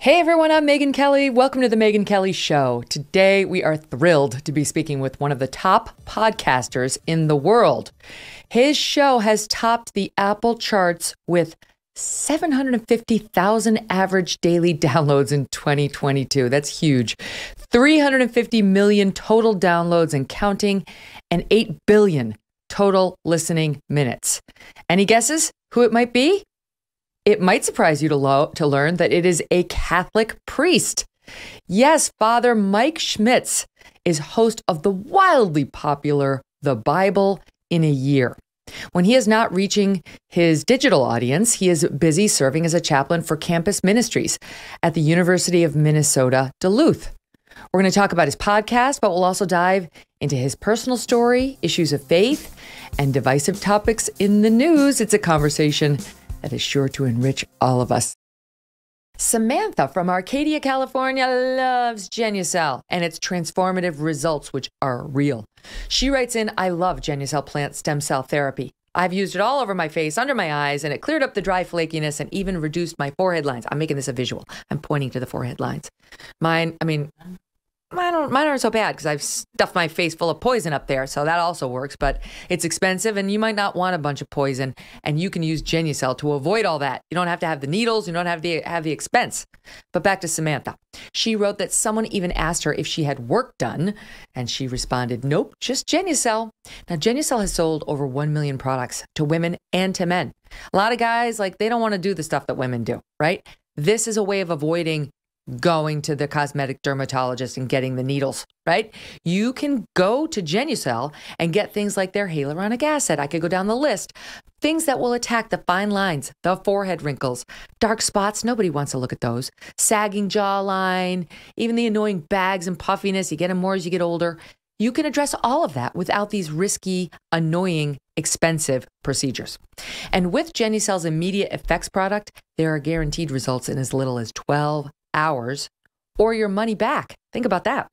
Hey everyone, I'm Megyn Kelly. Welcome to the Megyn Kelly Show. Today we are thrilled to be speaking with one of the top podcasters in the world. His show has topped the Apple charts with 750,000 average daily downloads in 2022. That's huge. 350 million total downloads and counting, and 8 billion total listening minutes. Any guesses who it might be? It might surprise you to, lo- to learn that it is a Catholic priest. Yes, Father Mike Schmitz is host of the wildly popular The Bible in a Year. When he is not reaching his digital audience, he is busy serving as a chaplain for campus ministries at the University of Minnesota Duluth. We're going to talk about his podcast, but we'll also dive into his personal story, issues of faith, and divisive topics in the news. It's a conversation that is sure to enrich all of us. Samantha from Arcadia, California loves Genucel and its transformative results, which are real. She writes in, I love Genucel plant stem cell therapy. I've used it all over my face, under my eyes, and it cleared up the dry flakiness and even reduced my forehead lines. I'm making this a visual. I'm pointing to the forehead lines. Mine, I mean, mine aren't, mine aren't so bad because I've stuffed my face full of poison up there. So that also works, but it's expensive and you might not want a bunch of poison and you can use Genucel to avoid all that. You don't have to have the needles. You don't have to have the expense. But back to Samantha. She wrote that someone even asked her if she had work done and she responded, nope, just Genucel. Now, Genucel has sold over 1 million products to women and to men. A lot of guys, like, they don't want to do the stuff that women do, right? This is a way of avoiding going to the cosmetic dermatologist and getting the needles, right? You can go to Genucel and get things like their hyaluronic acid. I could go down the list. Things that will attack the fine lines, the forehead wrinkles, dark spots. Nobody wants to look at those. Sagging jawline, even the annoying bags and puffiness. You get them more as you get older. You can address all of that without these risky, annoying, expensive procedures. And with Genucel's immediate effects product, there are guaranteed results in as little as 12 hours or your money back. Think about that.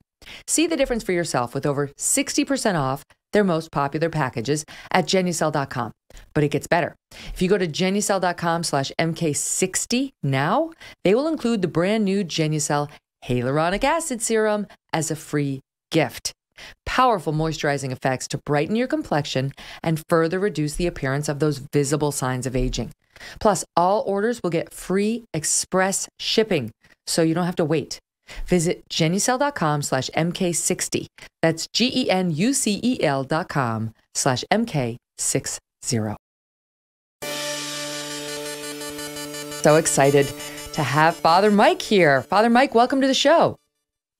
See the difference for yourself with over 60% off their most popular packages at genucel.com. But it gets better. If you go to genucel.com slash MK60 now, they will include the brand new Genucel hyaluronic acid serum as a free gift. Powerful moisturizing effects to brighten your complexion and further reduce the appearance of those visible signs of aging. Plus, all orders will get free express shipping so you don't have to wait. Visit genucel.com slash MK60. That's G E N U C E L dot com slash MK60. So excited to have Father Mike here. Father Mike, welcome to the show.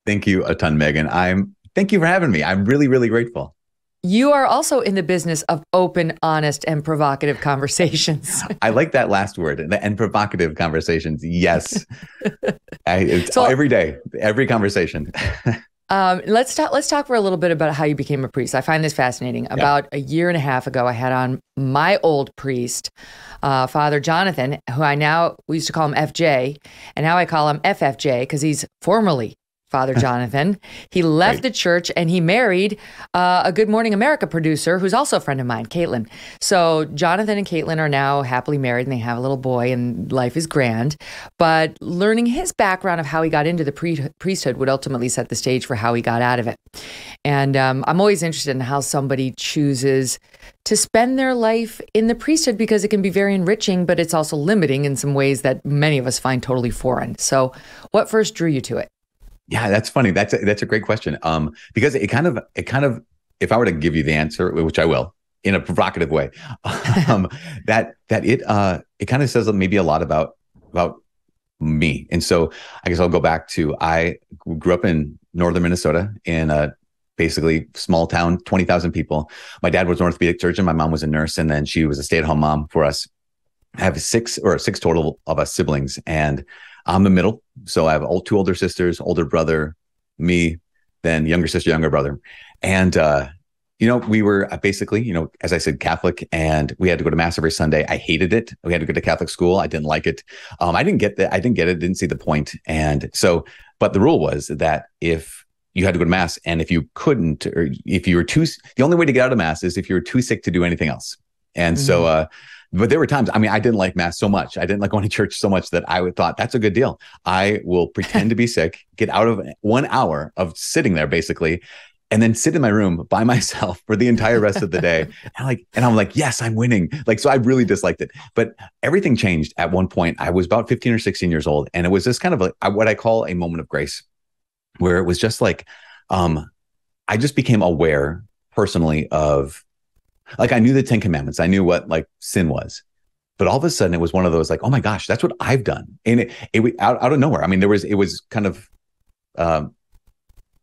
Thank you a ton, Megyn. I'm thank you for having me. I'm really, really grateful. You are also in the business of open, honest, and provocative conversations. I like that last word and provocative conversations. Yes. I, it's so, every day, every conversation. um, let's talk. Let's talk for a little bit about how you became a priest. I find this fascinating. Yeah. About a year and a half ago, I had on my old priest, uh, Father Jonathan, who I now we used to call him FJ, and now I call him FFJ because he's formerly Father Jonathan. He left right. the church and he married uh, a Good Morning America producer who's also a friend of mine, Caitlin. So Jonathan and Caitlin are now happily married and they have a little boy and life is grand. But learning his background of how he got into the pre- priesthood would ultimately set the stage for how he got out of it. And um, I'm always interested in how somebody chooses to spend their life in the priesthood because it can be very enriching, but it's also limiting in some ways that many of us find totally foreign. So, what first drew you to it? Yeah, that's funny. That's a, that's a great question. Um, because it kind of it kind of if I were to give you the answer, which I will, in a provocative way, um, that that it uh it kind of says maybe a lot about about me. And so I guess I'll go back to I grew up in northern Minnesota in a basically small town, 20,000 people. My dad was an orthopedic surgeon, my mom was a nurse, and then she was a stay-at-home mom for us. I have six or six total of us siblings, and I'm the middle. So I have two older sisters, older brother, me, then younger sister, younger brother. And, uh, you know, we were basically, you know, as I said, Catholic, and we had to go to mass every Sunday. I hated it. We had to go to Catholic school. I didn't like it. Um, I didn't get that. I didn't get it. Didn't see the point. And so, but the rule was that if you had to go to mass, and if you couldn't, or if you were too, the only way to get out of mass is if you were too sick to do anything else. And mm-hmm. so, uh, but there were times, I mean, I didn't like mass so much. I didn't like going to church so much that I would thought that's a good deal. I will pretend to be sick, get out of one hour of sitting there basically, and then sit in my room by myself for the entire rest of the day. And like, and I'm like, yes, I'm winning. Like, so I really disliked it. But everything changed at one point. I was about 15 or 16 years old, and it was this kind of a, what I call a moment of grace, where it was just like, um, I just became aware personally of like I knew the Ten Commandments. I knew what like sin was. But all of a sudden it was one of those like, oh my gosh, that's what I've done. And it, it out, out of nowhere. I mean, there was it was kind of um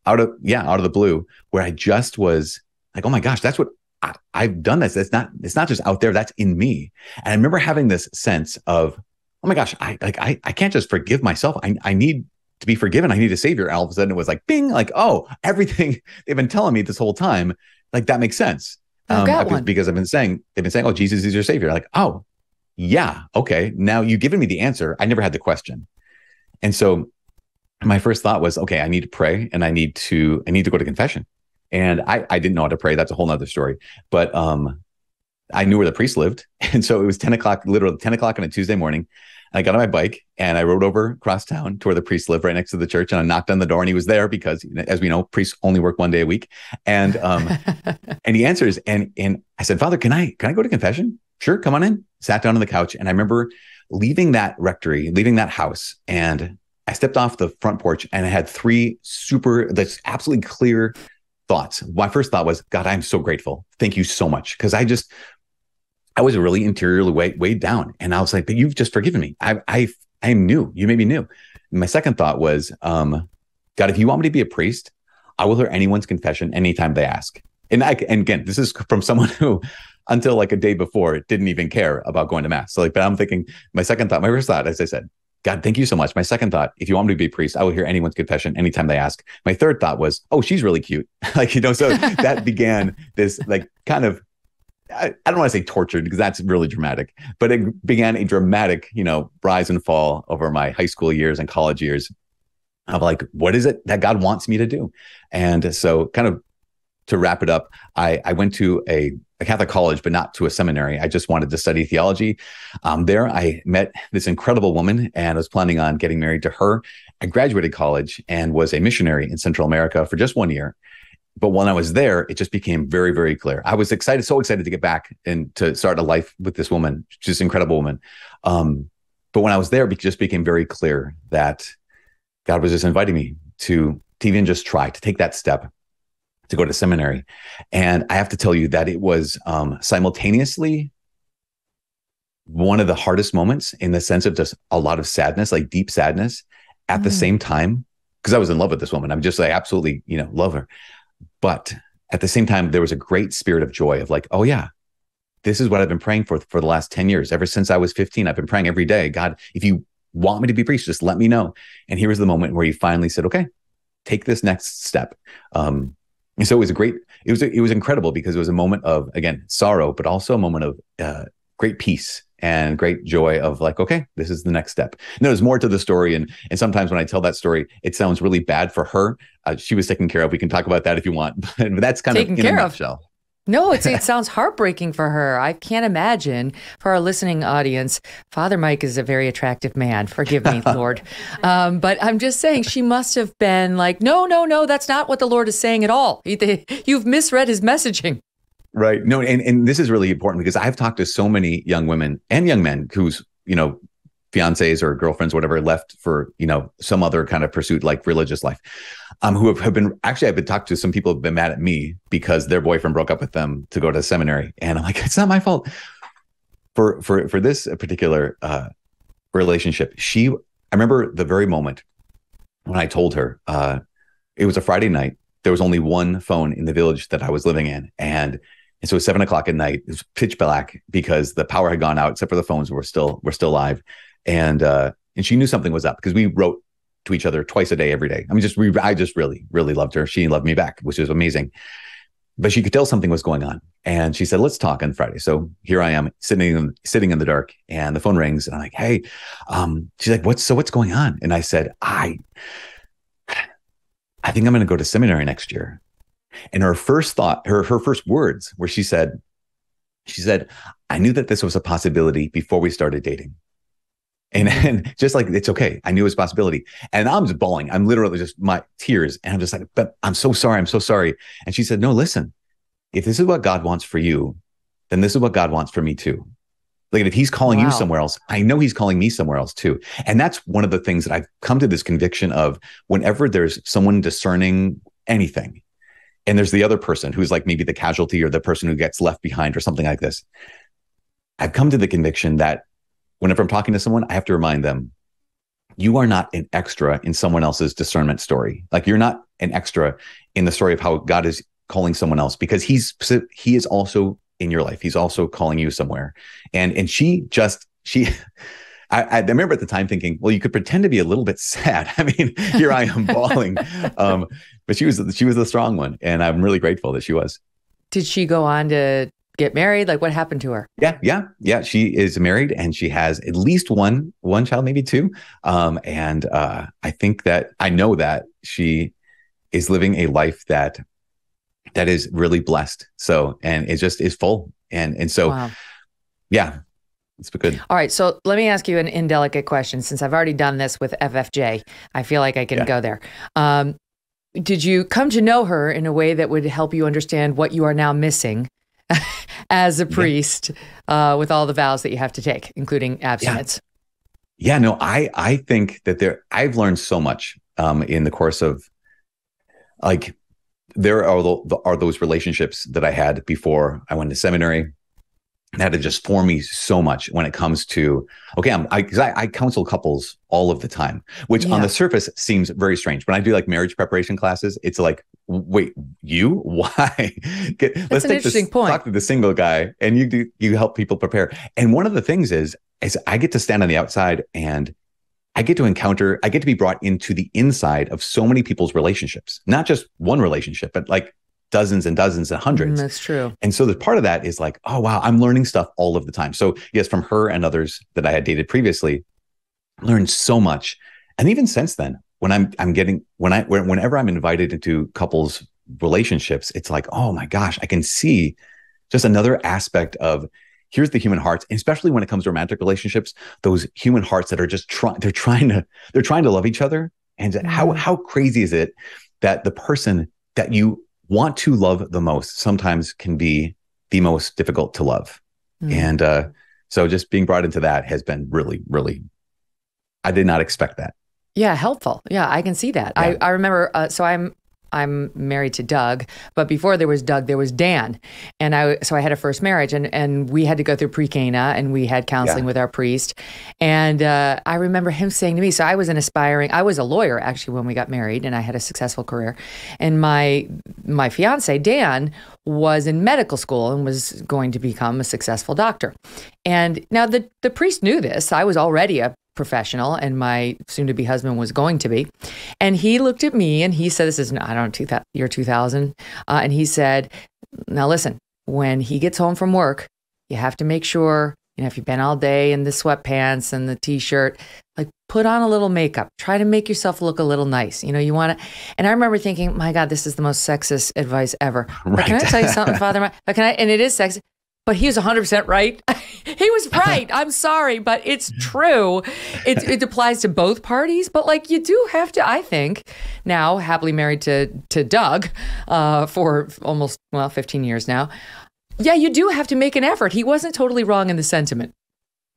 out of yeah, out of the blue, where I just was like, oh my gosh, that's what I, I've done this. It's not, it's not just out there, that's in me. And I remember having this sense of, oh my gosh, I like I, I can't just forgive myself. I, I need to be forgiven. I need a savior. And all of a sudden it was like, bing, like, oh, everything they've been telling me this whole time, like that makes sense. I've got one. because I've been saying, they've been saying, oh, Jesus is your savior. Like, oh, yeah, okay. Now you've given me the answer. I never had the question. And so my first thought was, okay, I need to pray and I need to, I need to go to confession. And I, I didn't know how to pray. That's a whole nother story. But um, I knew where the priest lived. And so it was 10 o'clock, literally 10 o'clock on a Tuesday morning. I got on my bike and I rode over across town to where the priest lived right next to the church. And I knocked on the door and he was there because, as we know, priests only work one day a week. And um, and he answers and and I said, Father, can I can I go to confession? Sure, come on in. Sat down on the couch and I remember leaving that rectory, leaving that house, and I stepped off the front porch and I had three super, that's absolutely clear thoughts. My first thought was, God, I'm so grateful. Thank you so much. Cause I just, I was really interiorly weighed, weighed down. And I was like, but you've just forgiven me. I, I, I am new. You made me new. And my second thought was, um, God, if you want me to be a priest, I will hear anyone's confession anytime they ask. And I, and again, this is from someone who, until like a day before, didn't even care about going to mass. So like, but I'm thinking, my second thought, my first thought, as I said, God, thank you so much. My second thought, if you want me to be a priest, I will hear anyone's confession anytime they ask. My third thought was, oh, she's really cute. like, you know, so that began this like kind of, I, I don't want to say tortured because that's really dramatic, but it began a dramatic, you know, rise and fall over my high school years and college years of like, what is it that God wants me to do? And so kind of to wrap it up, I, I went to a a Catholic college, but not to a seminary. I just wanted to study theology. Um, there, I met this incredible woman and I was planning on getting married to her. I graduated college and was a missionary in Central America for just one year. But when I was there, it just became very, very clear. I was excited, so excited to get back and to start a life with this woman, just incredible woman. Um, but when I was there, it just became very clear that God was just inviting me to, to even just try to take that step to go to seminary. And I have to tell you that it was um, simultaneously one of the hardest moments in the sense of just a lot of sadness, like deep sadness at mm. the same time. Cause I was in love with this woman. I'm just like, absolutely, you know, love her. But at the same time, there was a great spirit of joy of like, oh yeah, this is what I've been praying for for the last 10 years. Ever since I was 15, I've been praying every day. God, if you want me to be priest, just let me know. And here was the moment where he finally said, okay, take this next step. Um, and so it was a great, it was, it was incredible because it was a moment of, again, sorrow, but also a moment of uh, great peace and great joy of like, okay, this is the next step. And there's more to the story. And, and sometimes when I tell that story, it sounds really bad for her. Uh, she was taken care of. We can talk about that if you want, but that's kind taken of in care a nutshell. Of. No, it's, it sounds heartbreaking for her. I can't imagine for our listening audience. Father Mike is a very attractive man. Forgive me, Lord. Um, but I'm just saying she must have been like, no, no, no, that's not what the Lord is saying at all. You've misread his messaging. Right. No, and, and this is really important because I've talked to so many young women and young men whose, you know, fiancés or girlfriends, or whatever, left for you know some other kind of pursuit like religious life, um, who have, have been actually I've been talked to some people have been mad at me because their boyfriend broke up with them to go to seminary, and I'm like, it's not my fault. For for for this particular uh, relationship, she I remember the very moment when I told her uh, it was a Friday night. There was only one phone in the village that I was living in, and and so it was seven o'clock at night. It was pitch black because the power had gone out, except for the phones were still were still live and uh, and she knew something was up because we wrote to each other twice a day, every day. I mean, just we, I just really, really loved her. She loved me back, which was amazing. But she could tell something was going on, and she said, "Let's talk on Friday." So here I am sitting in, sitting in the dark, and the phone rings, and I'm like, "Hey," um, she's like, "What's so? What's going on?" And I said, "I, I think I'm going to go to seminary next year." And her first thought, her her first words, where she said, She said, I knew that this was a possibility before we started dating. And, Mm-hmm. and just like it's okay. I knew it was a possibility. And I'm just bawling. I'm literally just my tears. And I'm just like, but I'm so sorry. I'm so sorry. And she said, No, listen, if this is what God wants for you, then this is what God wants for me too. Like if he's calling Wow. you somewhere else, I know he's calling me somewhere else too. And that's one of the things that I've come to this conviction of whenever there's someone discerning anything, and there's the other person who's like maybe the casualty or the person who gets left behind or something like this. I've come to the conviction that whenever I'm talking to someone, I have to remind them, you are not an extra in someone else's discernment story. Like you're not an extra in the story of how God is calling someone else because he's he is also in your life. He's also calling you somewhere. And and she just she I, I remember at the time thinking, well, you could pretend to be a little bit sad. I mean, here I am bawling. Um, but she was she was the strong one. And I'm really grateful that she was. Did she go on to get married? Like what happened to her? Yeah, yeah, yeah. She is married and she has at least one one child, maybe two. Um, and uh, I think that I know that she is living a life that that is really blessed. So and it just is full. And and so Wow. yeah, it's been good. All right. So let me ask you an indelicate question since I've already done this with FFJ. I feel like I can Yeah. go there. Um, did you come to know her in a way that would help you understand what you are now missing as a priest uh, with all the vows that you have to take, including abstinence? Yeah, no, I I think that there I've learned so much um in the course of like there are the, are those relationships that I had before I went to seminary that had just formed me so much when it comes to okay I'm I, 'cause I, I counsel couples all of the time which on the surface seems very strange. When I do like marriage preparation classes it's like wait you? Why? Get, an take this- interesting point. talk to the single guy and you do you help people prepare. And one of the things is is I get to stand on the outside and I get to encounter, I get to be brought into the inside of so many people's relationships, not just one relationship, but like dozens and dozens and Mm, hundreds. that's true. And so the part of that is like, oh wow, I'm learning stuff all of the time. So yes, from her and others that I had dated previously, learned so much. And even since then, when I'm I'm getting when I whenever I'm invited into couples relationships, it's like, oh my gosh, I can see just another aspect of here's the human hearts, especially when it comes to romantic relationships, those human hearts that are just trying they're trying to they're trying to love each other. And how Mhm. how crazy is it that the person that you want to love the most sometimes can be the most difficult to love. Mm. And uh, so just being brought into that has been really, really, I did not expect that. Yeah, helpful. Yeah, I can see that. I, I remember. Uh, so I'm I'm married to Doug, but before there was Doug, there was Dan, and I so I had a first marriage, and and we had to go through pre Cana, and we had counseling Yeah. with our priest, and uh, I remember him saying to me. So I was an aspiring. I was a lawyer actually when we got married, and I had a successful career, and my my fiance Dan was in medical school and was going to become a successful doctor. And now the the priest knew this. I was already a professional and my soon to be husband was going to be. And he looked at me and he said, This is, I don't know, 2000, year 2000. Uh, and he said, Now listen, when he gets home from work, you have to make sure, you know, if you've been all day in the sweatpants and the t shirt, like put on a little makeup. Try to make yourself look a little nice. You know, you want to. And I remember thinking, My God, this is the most sexist advice ever. But can I tell you something, Father? But can I? And it is sexist. But he was 100% right. he was right. I'm sorry, but it's true. It, it applies to both parties. But like, you do have to, I think, now happily married to, to Doug uh, for almost, well, 15 years now. Yeah, you do have to make an effort. He wasn't totally wrong in the sentiment.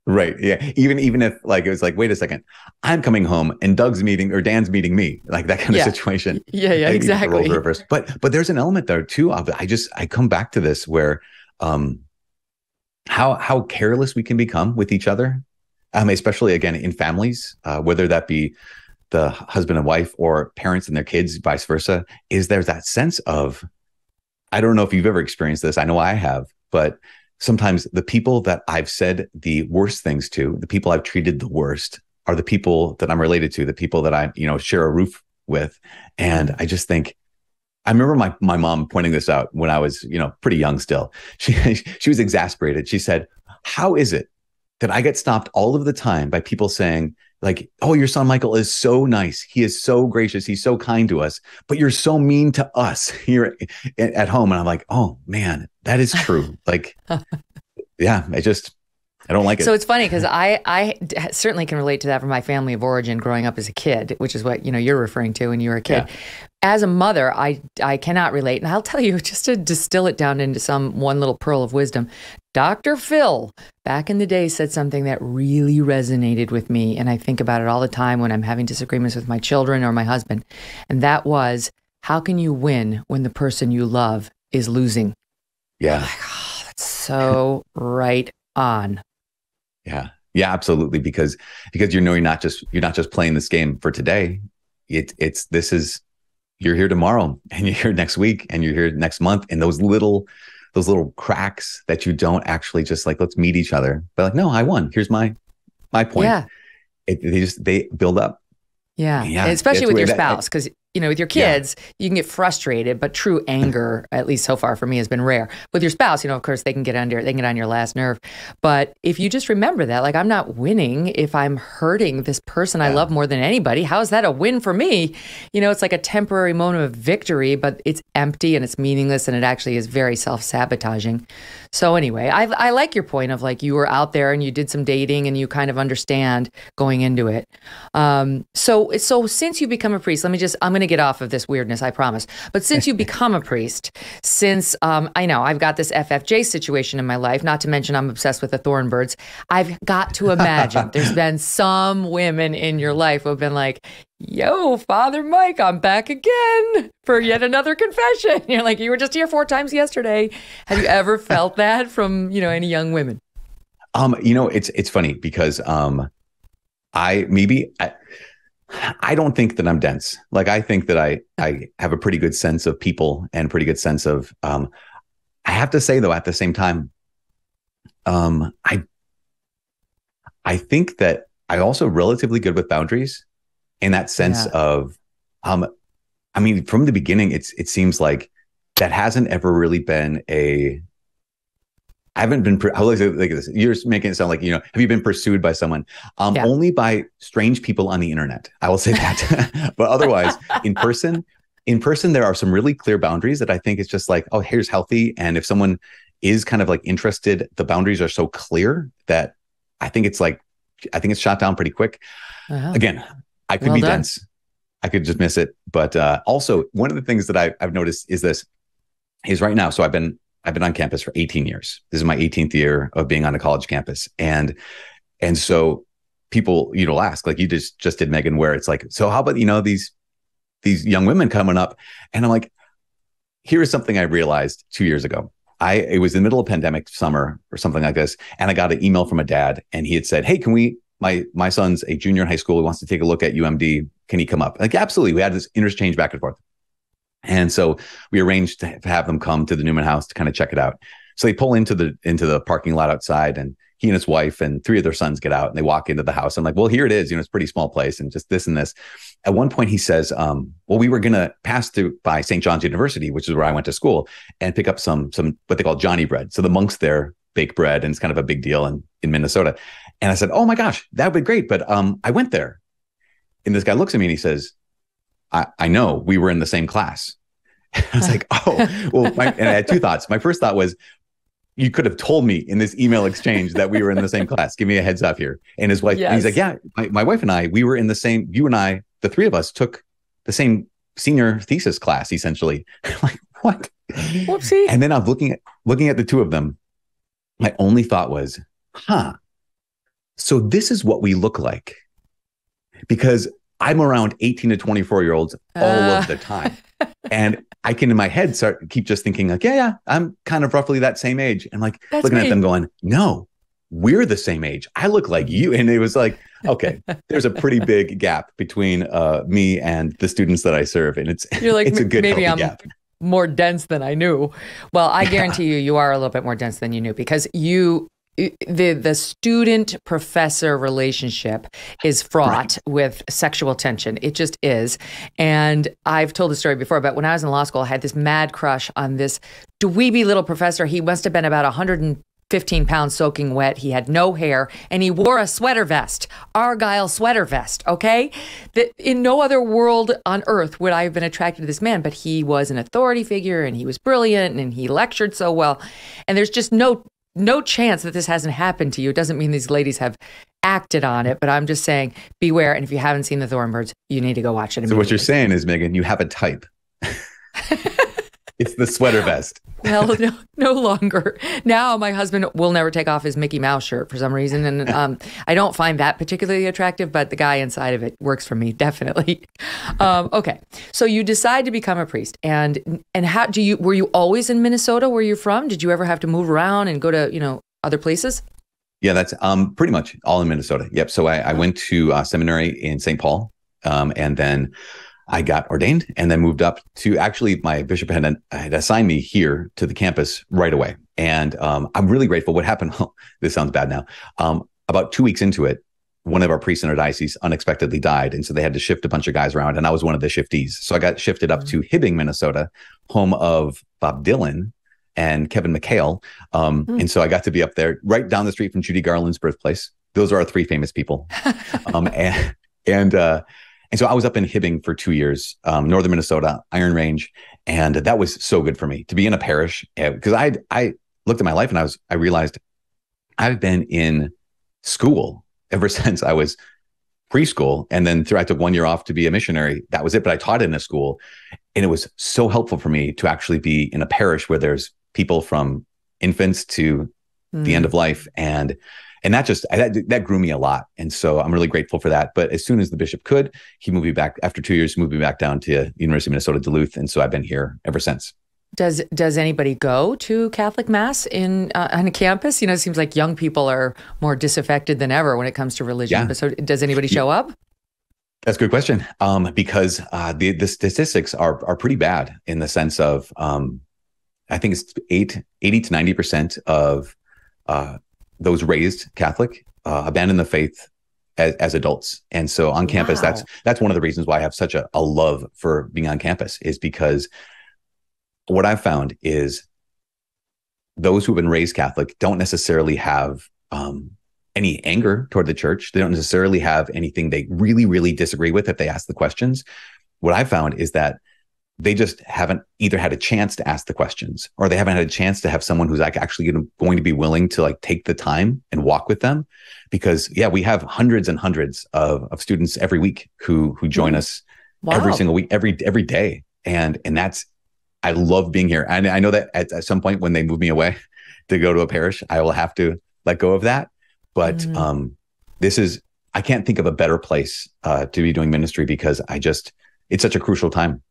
Right. Yeah. Even even if like it was like, wait a second, I'm coming home and Doug's meeting or Dan's meeting me, like that kind Yeah. of situation. Yeah, yeah, roles exactly. reversed. But but there's an element there too of I just I come back to this where um how how careless we can become with each other, um, especially again in families, uh, whether that be the husband and wife or parents and their kids, vice versa, is there that sense of I don't know if you've ever experienced this. I know I have, but sometimes the people that I've said the worst things to, the people I've treated the worst, are the people that I'm related to, the people that I, you know, share a roof with. And I just think, I remember my my mom pointing this out when I was, you know, pretty young still. She she was exasperated. She said, "How is it that I get stopped all of the time by people saying, like, oh, your son Michael is so nice. He is so gracious. He's so kind to us, but you're so mean to us here at home. And I'm like, oh man, that is true. like, yeah, I just I don't like it. So it's funny because I I certainly can relate to that from my family of origin growing up as a kid, which is what you know you're referring to when you were a kid. Yeah. As a mother, I I cannot relate, and I'll tell you just to distill it down into some one little pearl of wisdom. Dr. Phil back in the day said something that really resonated with me, and I think about it all the time when I'm having disagreements with my children or my husband, and that was, "How can you win when the person you love is losing?" yeah. Oh, that's so right on. Yeah. Yeah, absolutely. Because because you know you're not just you're not just playing this game for today. It it's this is you're here tomorrow and you're here next week and you're here next month. And those little those little cracks that you don't actually just like let's meet each other. But like, no, I won. Here's my my point. Yeah. It, they just they build up. Yeah, Yeah, especially with weird your spouse, because you know, with your Yeah. kids, you can get frustrated, but true anger, at least so far for me, has been rare. With your spouse, you know, of course, they can get under, they can get on your last nerve. But if you just remember that, like, I'm not winning if I'm hurting this person I love more than anybody. How is that a win for me? You know, it's like a temporary moment of victory, but it's empty and it's meaningless, and it actually is very self sabotaging. So anyway, I I like your point of like you were out there and you did some dating and you kind of understand going into it. Um, so so since you become a priest, let me just I'm going to get off of this weirdness, I promise. But since you become a priest, since um, I know I've got this FFJ situation in my life, not to mention I'm obsessed with the Thornbirds, I've got to imagine there's been some women in your life who have been like, yo, Father Mike, I'm back again for yet another confession. You're like, you were just here four times yesterday. Have you ever felt that from, you know, any young women? Um, you know, it's it's funny because um I maybe I I don't think that I'm dense. Like I think that I I have a pretty good sense of people and pretty good sense of um I have to say though at the same time um I I think that I'm also relatively good with boundaries in that sense Yeah. of um I mean from the beginning it's it seems like that hasn't ever really been a I haven't been. How like like this? You're making it sound like you know. Have you been pursued by someone? Um, Yeah. only by strange people on the internet. I will say that. but otherwise, in person, in person, there are some really clear boundaries that I think it's just like, oh, here's healthy. And if someone is kind of like interested, the boundaries are so clear that I think it's like, I think it's shot down pretty quick. Again, I could Well be done. dense. I could just miss it. But uh, also, one of the things that I, I've noticed is this: is right now. So I've been I've been on campus for 18 years. This is my 18th year of being on a college campus, and and so people you know ask like you just just did Megyn, where it's like, so how about you know these these young women coming up, and I'm like, here is something I realized two years ago. I it was in the middle of pandemic summer or something like this, and I got an email from a dad, and he had said, "Hey, can we? My my son's a junior in high school. He wants to take a look at UMD. Can he come up?" Like, absolutely. We had this interchange back and forth, and so we arranged to have them come to the Newman House to kind of check it out. So they pull into the into the parking lot outside, and he and his wife and three of their sons get out, and they walk into the house. I'm like, "Well, here it is. You know, it's a pretty small place, and just this and this." At one point, he says, um, "Well, we were going to pass through by St. John's University, which is where I went to school, and pick up some some what they call Johnnie bread. So the monks there bake bread, and it's kind of a big deal in in Minnesota." And I said, "Oh my gosh, that would be great!" But um, I went there, and this guy looks at me and he says, "I, I know we were in the same class." I was like, "Oh, well." My, and I had two thoughts. My first thought was, "You could have told me in this email exchange that we were in the same class. Give me a heads up here." And his wife, and he's like, "Yeah, my, my wife and I, we were in the same. You and I, the three of us, took the same senior thesis class, essentially." I'm like, what? Whoopsie. And then I'm looking at looking at the two of them. My only thought was, huh. So this is what we look like. Because I'm around 18 to 24 year olds all Uh. of the time. and I can in my head start keep just thinking, like, yeah, yeah, I'm kind of roughly that same age. And like That's looking me. at them going, no, we're the same age. I look like you. And it was like, okay, there's a pretty big gap between uh, me and the students that I serve. And it's You're like, it's a good maybe I'm gap. more dense than I knew. Well, I guarantee you, you are a little bit more dense than you knew because you. The the student professor relationship is fraught with sexual tension. It just is. And I've told the story before, but when I was in law school, I had this mad crush on this dweeby little professor. He must have been about 115 pounds soaking wet. He had no hair and he wore a sweater vest, Argyle sweater vest. Okay. That in no other world on earth would I have been attracted to this man, but he was an authority figure and he was brilliant and he lectured so well. And there's just no no chance that this hasn't happened to you. It doesn't mean these ladies have acted on it, but I'm just saying beware. And if you haven't seen the Thornbirds, you need to go watch it. So what you're saying is, Megyn, you have a type. it's the sweater vest. well, no, no longer. Now my husband will never take off his Mickey Mouse shirt for some reason, and um, I don't find that particularly attractive. But the guy inside of it works for me definitely. Um, okay, so you decide to become a priest, and and how do you? Were you always in Minnesota? Where you're from? Did you ever have to move around and go to you know other places? Yeah, that's um pretty much all in Minnesota. Yep. So I, I went to uh, seminary in St. Paul, um, and then I got ordained and then moved up to actually my bishop had, had assigned me here to the campus right away. And um, I'm really grateful. What happened? this sounds bad now. Um, about two weeks into it, one of our priests in our diocese unexpectedly died. And so they had to shift a bunch of guys around. And I was one of the shiftees. So I got shifted up mm-hmm. to Hibbing, Minnesota, home of Bob Dylan and Kevin McHale. Um, mm-hmm. And so I got to be up there right down the street from Judy Garland's birthplace. Those are our three famous people. um, and, and, uh, and so I was up in Hibbing for two years, um, northern Minnesota, Iron Range, and that was so good for me to be in a parish because I I looked at my life and I was I realized I've been in school ever since I was preschool, and then through I took one year off to be a missionary. That was it. But I taught in a school, and it was so helpful for me to actually be in a parish where there's people from infants to mm. the end of life and and that just that, that grew me a lot and so i'm really grateful for that but as soon as the bishop could he moved me back after two years moved me back down to university of minnesota duluth and so i've been here ever since does does anybody go to Catholic mass in uh, on a campus? You know, it seems like young people are more disaffected than ever when it comes to religion. Yeah. So, does anybody show up? That's a good question. Um, because uh, the the statistics are are pretty bad in the sense of um, I think it's eight, 80 to ninety percent of uh, those raised Catholic uh, abandon the faith as, as, adults. And so on campus, wow. that's that's one of the reasons why I have such a, a love for being on campus is because what I've found is those who've been raised Catholic don't necessarily have um, any anger toward the church. They don't necessarily have anything they really, really disagree with if they ask the questions. What I found is that they just haven't either had a chance to ask the questions or they haven't had a chance to have someone who's like actually going to be willing to like take the time and walk with them. Because yeah we have hundreds and hundreds of, of students every week who who join us wow. every single week every every day. And and that's i love being here. And i know that at, at, some point when they move me away to go to a parish i will have to let go of that. But mm. um this is i can't think of a better place uh, to be doing ministry because i just it's such a crucial time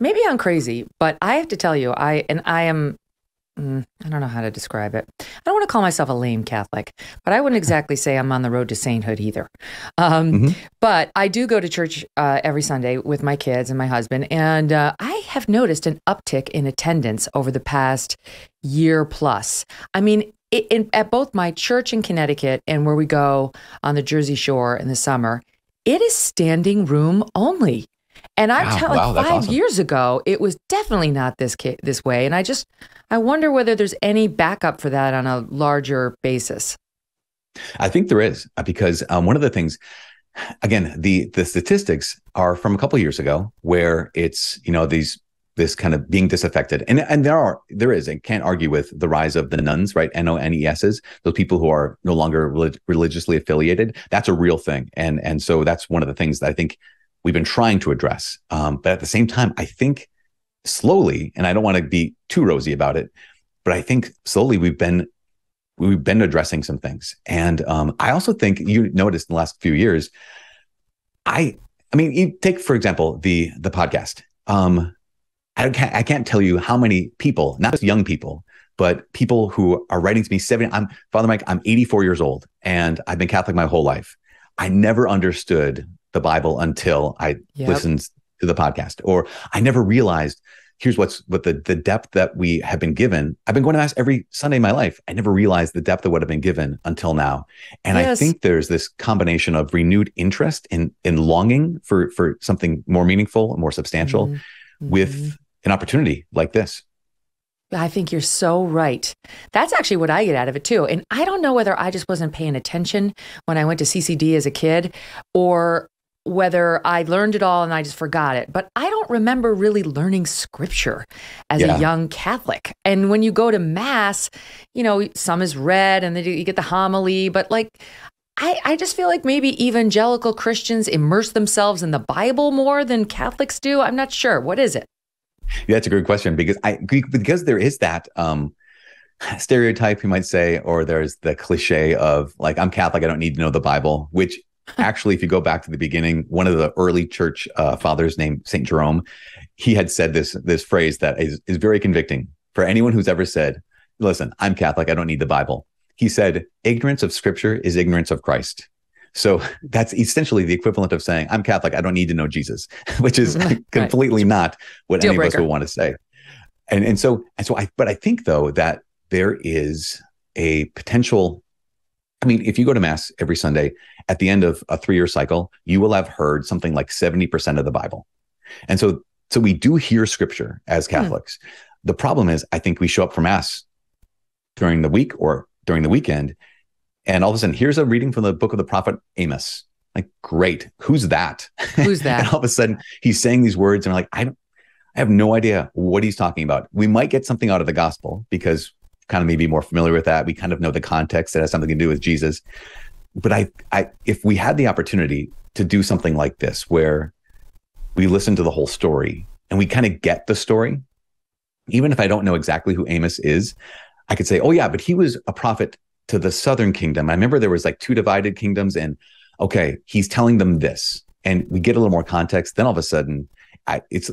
maybe I'm crazy, but I have to tell you, I and I am mm, I don't know how to describe it. I don't want to call myself a lame Catholic, but I wouldn't exactly say I'm on the road to sainthood either. Um, mm-hmm. But I do go to church uh, every Sunday with my kids and my husband, and uh, I have noticed an uptick in attendance over the past year plus. I mean, it, in, at both my church in Connecticut and where we go on the Jersey Shore in the summer, it is standing room only. And I'm wow, telling wow, five awesome. years ago, it was definitely not this this way. And I just I wonder whether there's any backup for that on a larger basis. I think there is uh, because um, one of the things, again, the the statistics are from a couple years ago, where it's you know these this kind of being disaffected, and and there are there is I can't argue with the rise of the nones right? N O N E S's, those people who are no longer relig- religiously affiliated. That's a real thing, and and so that's one of the things that I think we've been trying to address. Um, but at the same time, I think slowly, and I don't want to be too rosy about it, but I think slowly we've been we've been addressing some things. And um, I also think you noticed in the last few years, I I mean, you take for example the the podcast. Um, I can't I can't tell you how many people, not just young people, but people who are writing to me. Seven, I'm Father Mike. I'm 84 years old, and I've been Catholic my whole life. I never understood the Bible until I yep. listened to the podcast, or I never realized here's what's what the the depth that we have been given. I've been going to mass every Sunday in my life. I never realized the depth of what I've been given until now. And yes. I think there's this combination of renewed interest in in longing for for something more meaningful and more substantial mm-hmm. with mm-hmm. an opportunity like this. I think you're so right. That's actually what I get out of it too. And I don't know whether I just wasn't paying attention when I went to CCD as a kid or whether I learned it all and I just forgot it. But I don't remember really learning scripture as Yeah. a young Catholic. And when you go to mass, you know, some is read and then you get the homily, but like I, I just feel like maybe evangelical Christians immerse themselves in the Bible more than Catholics do. I'm not sure. What is it? Yeah, that's a great question because I because there is that um stereotype you might say, or there's the cliche of like I'm Catholic, I don't need to know the Bible. Which actually, if you go back to the beginning, one of the early church uh, fathers named Saint Jerome, he had said this this phrase that is is very convicting for anyone who's ever said, "Listen, I'm Catholic, I don't need the Bible." He said, "Ignorance of Scripture is ignorance of Christ." So that's essentially the equivalent of saying, I'm Catholic, I don't need to know Jesus, which is Right. completely not what Deal any of us would want to say. And and so and so I but I think though that there is a potential. I mean, if you go to mass every Sunday, at the end of a three-year cycle, you will have heard something like 70% of the Bible. And so so we do hear scripture as hmm. Catholics. The problem is I think we show up for mass during the week or during the weekend and all of a sudden, here's a reading from the book of the prophet Amos. Like, great. Who's that? Who's that? and all of a sudden, he's saying these words, and we're like, I don't, I have no idea what he's talking about. We might get something out of the gospel because kind of maybe more familiar with that. We kind of know the context that has something to do with Jesus. But I, I, if we had the opportunity to do something like this, where we listen to the whole story and we kind of get the story, even if I don't know exactly who Amos is, I could say, oh yeah, but he was a prophet to the southern kingdom. I remember there was like two divided kingdoms, and okay, he's telling them this, and we get a little more context. Then all of a sudden, I, it's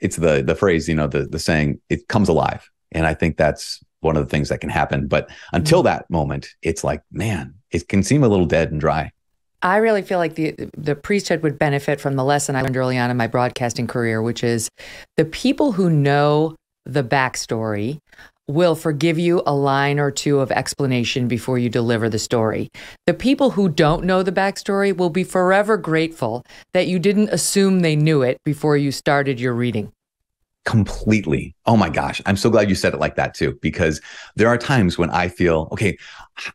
it's the the phrase, you know, the the saying, it comes alive, and I think that's one of the things that can happen. But until mm-hmm. that moment, it's like, man, it can seem a little dead and dry. I really feel like the the priesthood would benefit from the lesson I learned early on in my broadcasting career, which is the people who know the backstory will forgive you a line or two of explanation before you deliver the story. The people who don't know the backstory will be forever grateful that you didn't assume they knew it before you started your reading. Completely. Oh my gosh. I'm so glad you said it like that too, because there are times when I feel, okay,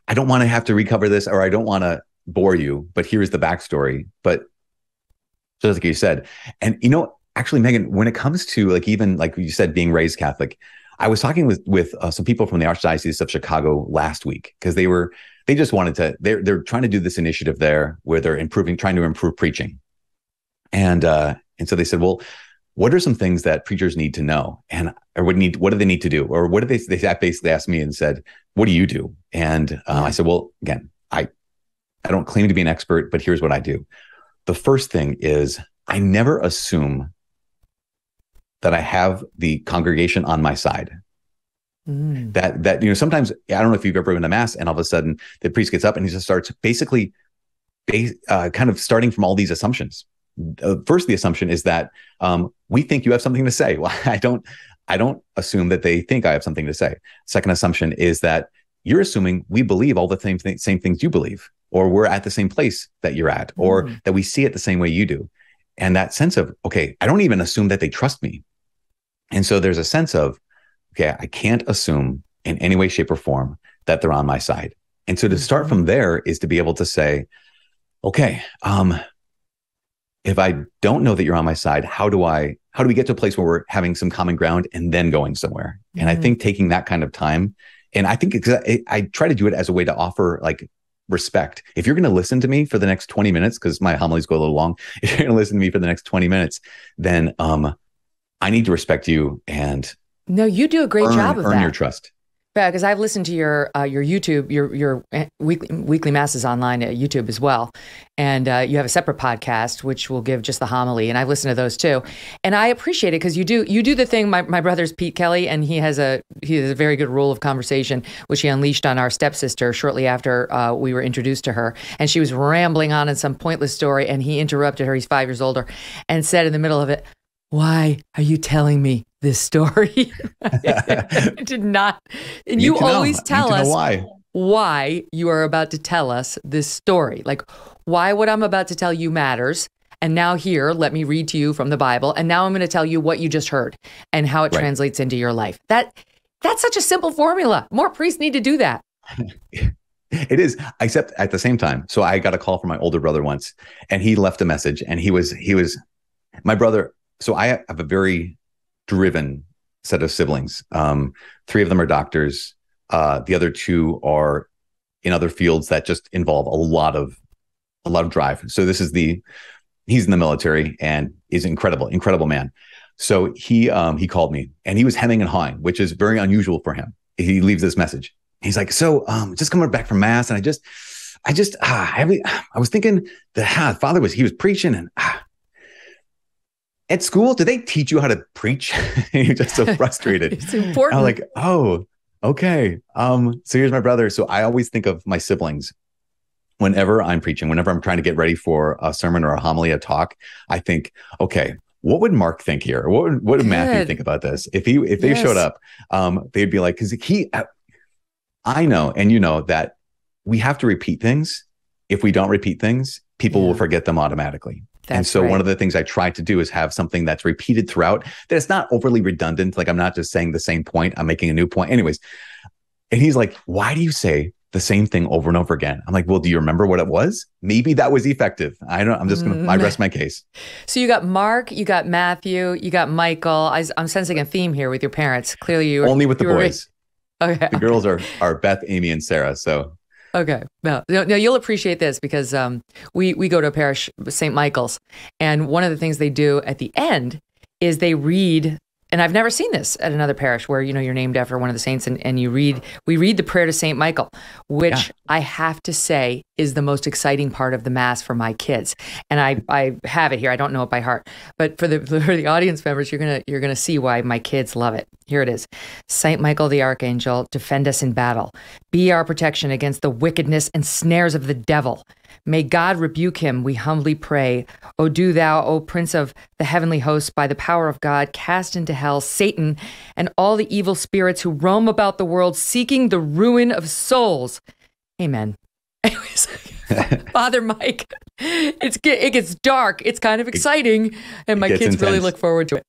I don't want to have to recover this or I don't want to bore you, but here's the backstory. But just like you said, and you know, actually, Megyn, when it comes to like even like you said, being raised Catholic, I was talking with with uh, some people from the Archdiocese of Chicago last week because they were they just wanted to they're they're trying to do this initiative there where they're improving trying to improve preaching, and uh and so they said, well, what are some things that preachers need to know? And or what need what do they need to do? Or what do they they basically asked me and said what do you do? And uh, i said well again i i don't claim to be an expert but here's what i do. The first thing is i never assume that i have the congregation on my side. Mm. that that you know sometimes i don't know if you've ever been to mass and all of a sudden the priest gets up and he just starts basically base, uh, kind of starting from all these assumptions uh, first the assumption is that um, we think you have something to say. Well i don't i don't assume that they think i have something to say. Second assumption is that you're assuming we believe all the same, th- same things you believe or we're at the same place that you're at or Mm. that we see it the same way you do. And that sense of okay i don't even assume that they trust me. And so there's a sense of okay i can't assume in any way shape or form that they're on my side. And so to start from there is to be able to say okay um if i don't know that you're on my side how do i how do we get to a place where we're having some common ground and then going somewhere and i Mhm. think taking that kind of time and i think because I, I try to do it as a way to offer like respect if you're going to listen to me for the next 20 minutes because my homilies go a little long if you're going to listen to me for the next 20 minutes then um i need to respect you and No, you do a great earn, job of earn that. your trust Yeah, because I've listened to your uh, your YouTube, your your eh, weekly weekly masses online at YouTube as well, and uh, you have a separate podcast which will give just the homily, and I've listened to those too, and I appreciate it because you do you do the thing. My my brother's Pete Kelly, and he has a he has a very good rule of conversation which he unleashed on our stepsister shortly after uh, we were introduced to her, and she was rambling on in some pointless story, and he interrupted her. He's five years older, and said in the middle of it, "Why are you telling me?" This story I did not, and Need you to know. always tell know us why why you are about to tell us this story. Like, why what I'm about to tell you matters. And now, here, let me read to you from the Bible. And now I'm going to tell you what you just heard and how it Right. translates into your life. That That's such a simple formula. More priests need to do that. It is, except at the same time. So I got a call from my older brother once, and he left a message, and he was he was my brother. so I have a very driven set of siblings. Um, three of them are doctors. Uh, the other two are in other fields that just involve a lot of a lot of drive. So this is the he's in the military and is incredible, incredible man. So he um, he called me and he was hemming and hawing, which is very unusual for him. He leaves this message. He's like, "So, um, just coming back from mass, and I just, I just, ah, I, I was thinking that ah, father was he was preaching, and ah, at school, do they teach you how to preach? You're just so frustrated. it's important. I'm like, oh, okay. Um, so here's my brother. So I always think of my siblings whenever I'm preaching, whenever I'm trying to get ready for a sermon or a homily, a talk. I think, okay, what would Mark think here? What would what would Matthew think about this? If he if they yes. showed up, um, they'd be like, because he, I know, and you know that we have to repeat things. If we don't repeat things, people yeah. will forget them automatically. That's and so right. one of the things I try to do is have something that's repeated throughout that it's not overly redundant. Like I'm not just saying the same point, I'm making a new point. Anyways. And he's like, why do you say the same thing over and over again? I'm like, well, do you remember what it was? Maybe that was effective. I don't, I'm just going to, I rest my case. Mm. So you got Mark, you got Matthew, you got Michael. I, am sensing a theme here with your parents. Clearly you only with the boys. Okay. The girls are, are Beth, Amy, and Sarah. So Okay. No, no, you'll appreciate this because um, we we go to a parish, St. Michael's, and one of the things they do at the end is they read and I've never seen this at another parish where you know you're named after one of the saints and, and you read we read the prayer to Saint Michael, which yeah. I have to say is the most exciting part of the mass for my kids. And I I have it here. I don't know it by heart, but for the for the audience members, you're gonna you're gonna see why my kids love it. Here it is. Saint Michael the Archangel, defend us in battle. Be our protection against the wickedness and snares of the devil. May God rebuke him, we humbly pray. O do thou, O Prince of the heavenly host, by the power of God, cast into hell Satan and all the evil spirits who roam about the world seeking the ruin of souls. Amen. Anyways, Father Mike, it's it gets dark. It's kind of exciting, and my kids intense. really look forward to it.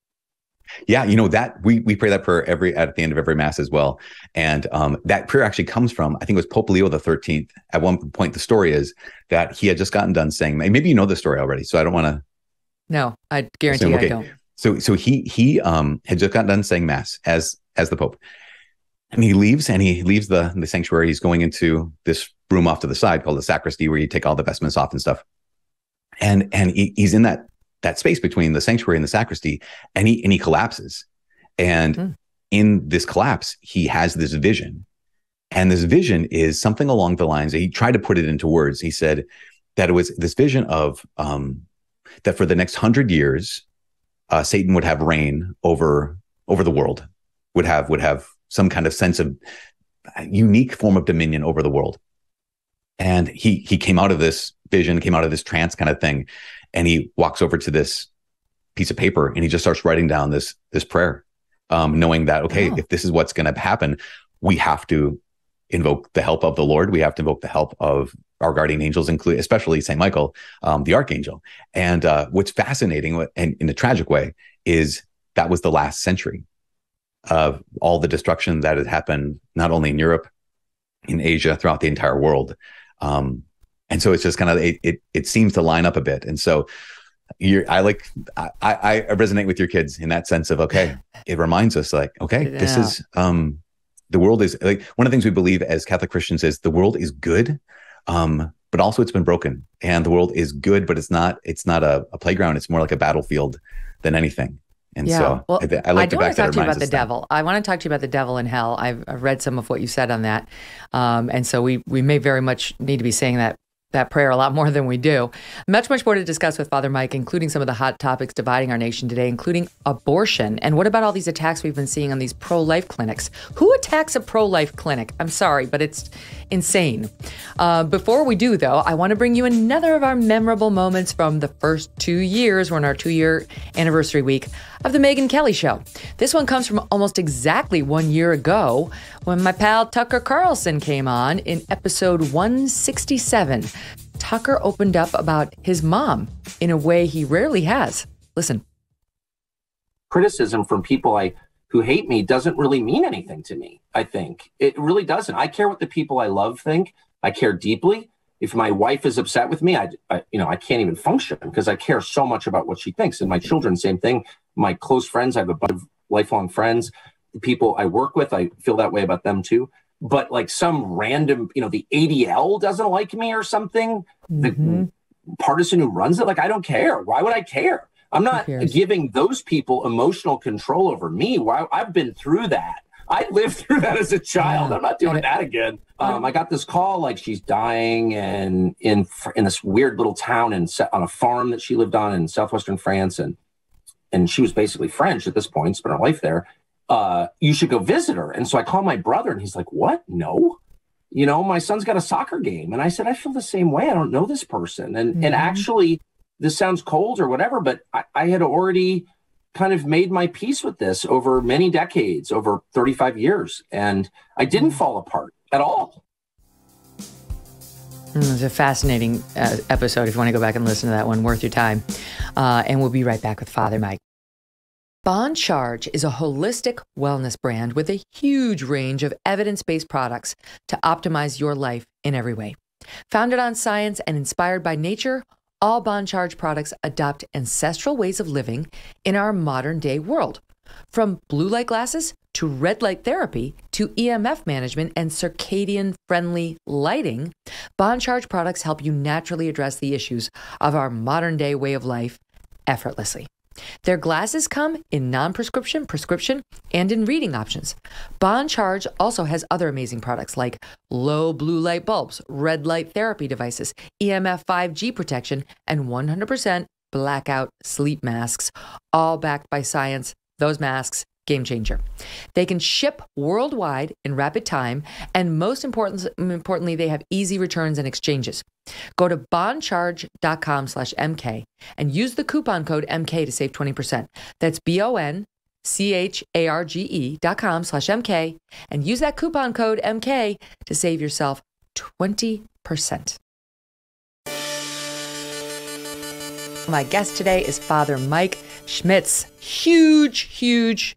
Yeah, you know that we we pray that prayer every at the end of every mass as well, and um, that prayer actually comes from I think it was Pope Leo the Thirteenth. At one point, the story is that he had just gotten done saying, maybe you know the story already, so I don't want to. No, I guarantee assume, okay. I don't. So so he he um had just gotten done saying mass as as the Pope, and he leaves and he leaves the the sanctuary. He's going into this room off to the side called the sacristy, where you take all the vestments off and stuff. And and he, he's in that that space between the sanctuary and the sacristy, and he and he collapses. And mm. in this collapse, he has this vision. And this vision is something along the lines, he tried to put it into words. He said that it was this vision of um, that for the next hundred years, uh, Satan would have reign over over the world, would have would have some kind of sense of unique form of dominion over the world. And he he came out of this vision, came out of this trance kind of thing, and he walks over to this piece of paper and he just starts writing down this this prayer um, knowing that okay oh. if this is what's going to happen we have to invoke the help of the lord. We have to invoke the help of our guardian angels include especially saint michael um, the archangel. And uh, what's fascinating and in a tragic way is that was the last century of all the destruction that had happened not only in europe in asia throughout the entire world. Um, and so it's just kind of it, it, it seems to line up a bit and so you're i like I, I resonate with your kids in that sense of okay it reminds us like okay yeah. this is um the world is like one of the things we believe as catholic christians is the world is good um but also it's been broken and the world is good but it's not it's not a, a playground it's more like a battlefield than anything and yeah. so well, I, I like I do want to talk to you about the devil. I want to talk to you about the devil in hell. I've, I've read some of what you said on that, um, and so we we may very much need to be saying that that prayer a lot more than we do. Much, much more to discuss with Father Mike, including some of the hot topics dividing our nation today, including abortion. And what about all these attacks we've been seeing on these pro life clinics? Who attacks a pro life clinic? I'm sorry, but it's insane. Uh, before we do, though, I want to bring you another of our memorable moments from the first two years. We're in our two year anniversary week of The Megyn Kelly Show. This one comes from almost exactly one year ago when my pal Tucker Carlson came on in episode 167. Tucker opened up about his mom in a way he rarely has. Listen. Criticism from people I who hate me doesn't really mean anything to me. I think it really doesn't. I care what the people I love think. I care deeply, if my wife is upset with me, I, I you know, I can't even function because I care so much about what she thinks. And my children, same thing. My close friends, I have a bunch of lifelong friends. The people I work with, I feel that way about them too. But like some random, you know, the ADL doesn't like me or something. Mm-hmm. The partisan who runs it, like I don't care. Why would I care? I'm not giving those people emotional control over me. Why I've been through that. I lived through that as a child. I'm not doing that again. Um, I got this call like she's dying and in in this weird little town and on a farm that she lived on in southwestern France and and she was basically French at this point, spent her life there. Uh, you should go visit her. And so I call my brother and he's like, "What? No." You know, my son's got a soccer game. And I said, I feel the same way. I don't know this person. And mm-hmm. and actually, this sounds cold or whatever, but I, I had already kind of made my peace with this over many decades, over 35 years. And I didn't mm. fall apart at all. Mm, it's a fascinating uh, episode. If you want to go back and listen to that one, worth your time. Uh, and we'll be right back with Father Mike. Bon Charge is a holistic wellness brand with a huge range of evidence based products to optimize your life in every way. Founded on science and inspired by nature, all Bon Charge products adopt ancestral ways of living in our modern day world. From blue light glasses to red light therapy to EMF management and circadian friendly lighting, Bon Charge products help you naturally address the issues of our modern day way of life effortlessly. Their glasses come in non prescription, prescription, and in reading options. Bon Charge also has other amazing products like low blue light bulbs, red light therapy devices, EMF 5G protection, and 100% blackout sleep masks, all backed by science. Those masks game changer. They can ship worldwide in rapid time, and most important, importantly, they have easy returns and exchanges. Go to boncharge.com slash MK and use the coupon code MK to save 20%. That's B-O-N C-H-A-R-G-E dot com slash MK and use that coupon code MK to save yourself 20%. My guest today is Father Mike Schmitz. Huge, huge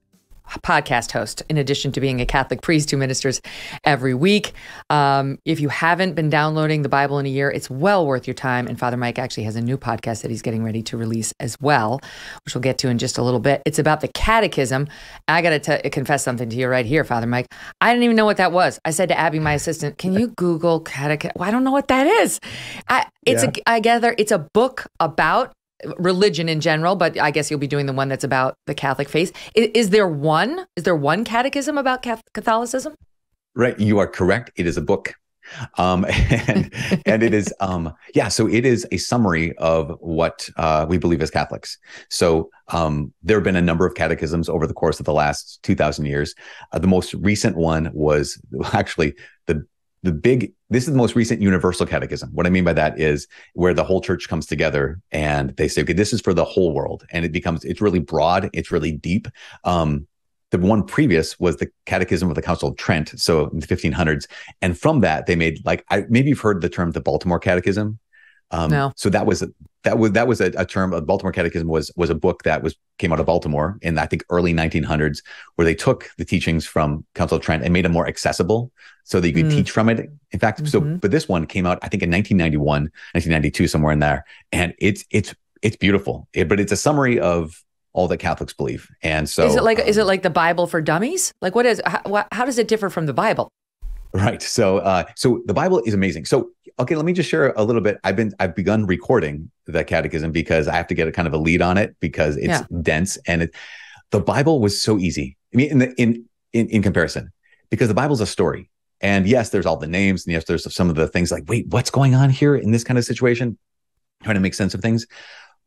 podcast host, in addition to being a Catholic priest who ministers every week. Um, if you haven't been downloading the Bible in a year, it's well worth your time. And Father Mike actually has a new podcast that he's getting ready to release as well, which we'll get to in just a little bit. It's about the catechism. I got to confess something to you right here, Father Mike. I didn't even know what that was. I said to Abby, my assistant, can you Google catechism? Well, I don't know what that is. I, it's yeah. a, I gather it's a book about religion in general, but I guess you'll be doing the one that's about the Catholic faith. Is, is there one? Is there one catechism about Catholicism? Right, you are correct. It is a book. Um, and, and it is, um, yeah, so it is a summary of what uh, we believe as Catholics. So um, there have been a number of catechisms over the course of the last 2,000 years. Uh, the most recent one was actually the the big this is the most recent universal catechism. What i mean by that is where the whole church comes together and they say okay this is for the whole world. And it becomes it's really broad it's really deep. Um the one previous was the catechism of the council of trent so in the 1500s and from that they made like i maybe you've heard the term the baltimore catechism. Um, no. So that was that was that was a, a term. A Baltimore Catechism was was a book that was came out of Baltimore in I think early 1900s, where they took the teachings from Council of Trent and made them more accessible, so that you could mm. teach from it. In fact, mm-hmm. so but this one came out I think in 1991, 1992, somewhere in there, and it's it's it's beautiful. It, but it's a summary of all that Catholics believe. And so, is it like um, is it like the Bible for dummies? Like what is how, how does it differ from the Bible? Right. So, uh, so the Bible is amazing. So, okay, let me just share a little bit. I've been, I've begun recording the catechism because I have to get a kind of a lead on it because it's yeah. dense and it, the Bible was so easy. I mean, in the, in, in, in comparison, because the Bible's a story. And yes, there's all the names and yes, there's some of the things like, wait, what's going on here in this kind of situation? Trying to make sense of things.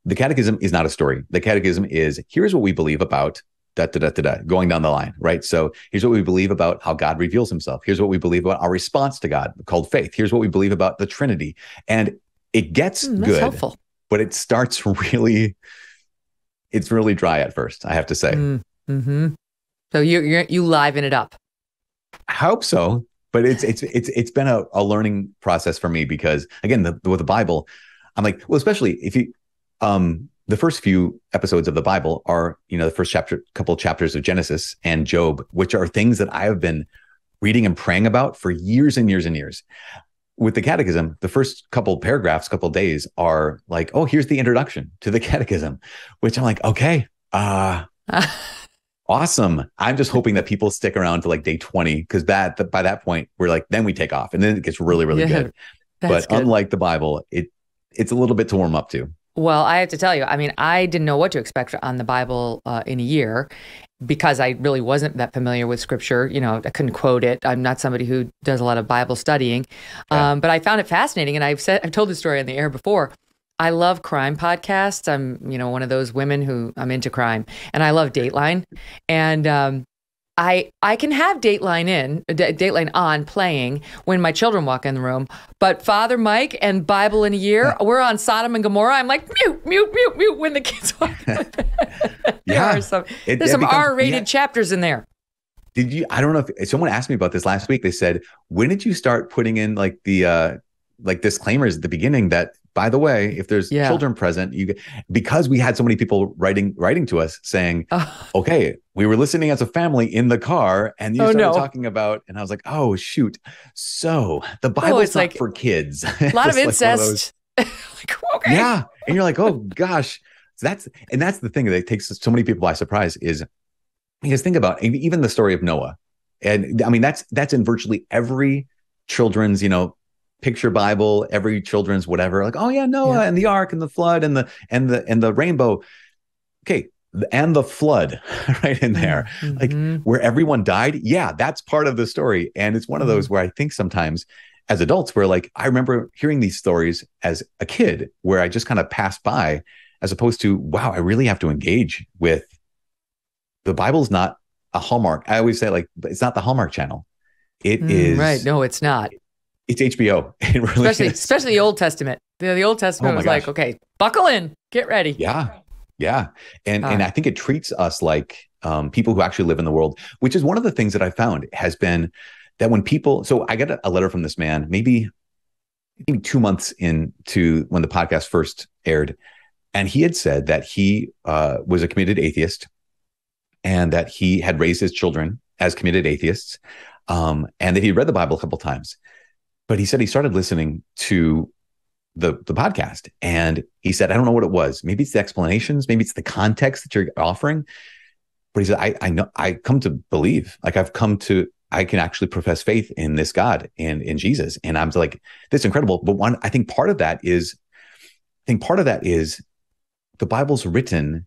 The catechism is not a story. The catechism is here's what we believe about da, da, da, da, da, going down the line, right? So here's what we believe about how God reveals himself. Here's what we believe about our response to God called faith. Here's what we believe about the Trinity. And it gets mm, good, helpful. but it starts really, it's really dry at first, I have to say. Mm, hmm So you you you liven it up. I hope so, but it's it's it's it's been a, a learning process for me because again, the, with the Bible, I'm like, well, especially if you um the first few episodes of the Bible are, you know, the first chapter, couple chapters of Genesis and Job, which are things that I have been reading and praying about for years and years and years. with the catechism, the first couple paragraphs, couple days are like, oh, here's the introduction to the catechism, which I'm like, okay, uh, awesome. I'm just hoping that people stick around to like day 20 because that by that point we're like, then we take off and then it gets really, really yeah, good. But good. unlike the Bible, it it's a little bit to warm up to. Well, I have to tell you, I mean, I didn't know what to expect on the Bible uh, in a year because I really wasn't that familiar with scripture. You know, I couldn't quote it. I'm not somebody who does a lot of Bible studying, yeah. um, but I found it fascinating. And I've said, I've told the story on the air before. I love crime podcasts. I'm, you know, one of those women who I'm into crime, and I love Dateline. And um, I I can have Dateline in Dateline on playing when my children walk in the room, but Father Mike and Bible in a year, we're on Sodom and Gomorrah. I'm like mute, mute, mute, mute when the kids walk. yeah, some, it, there's some becomes, R-rated yeah. chapters in there. Did you? I don't know if someone asked me about this last week. They said, when did you start putting in like the uh like disclaimers at the beginning that by the way, if there's yeah. children present, you because we had so many people writing writing to us saying, oh. "Okay, we were listening as a family in the car, and you oh, started no. talking about," and I was like, "Oh shoot!" So the Bible oh, is like for kids. A lot of incest. Like like, okay. Yeah, and you're like, "Oh gosh." So that's and that's the thing that takes so many people by surprise is because think about even the story of Noah, and I mean that's that's in virtually every children's you know picture Bible, every children's whatever, like, oh yeah, Noah yeah. and the ark and the flood and the and the and the rainbow. Okay, and the flood right in there mm-hmm. like where everyone died yeah that's part of the story and it's one of those mm-hmm. where i think sometimes as adults we're like i remember hearing these stories as a kid where i just kind of passed by as opposed to wow i really have to engage with the bible's not a hallmark i always say like it's not the hallmark channel It mm, is right no it's not it's HBO. It really especially, is. especially the Old Testament. The, the Old Testament oh was gosh. like, okay, buckle in, get ready. Yeah, yeah, and uh, and I think it treats us like um, people who actually live in the world, which is one of the things that I found has been that when people. So I got a, letter from this man, maybe maybe two months into when the podcast first aired, and he had said that he uh, was a committed atheist, and that he had raised his children as committed atheists, um, and that he read the Bible a couple times but he said he started listening to the the podcast and he said i don't know what it was. Maybe it's the explanations. Maybe it's the context that you're offering. But he said i i know i come to believe. Like i've come to i can actually profess faith in this god and in jesus. And i'm like this is incredible. But one i think part of that is i think part of that is the bible's written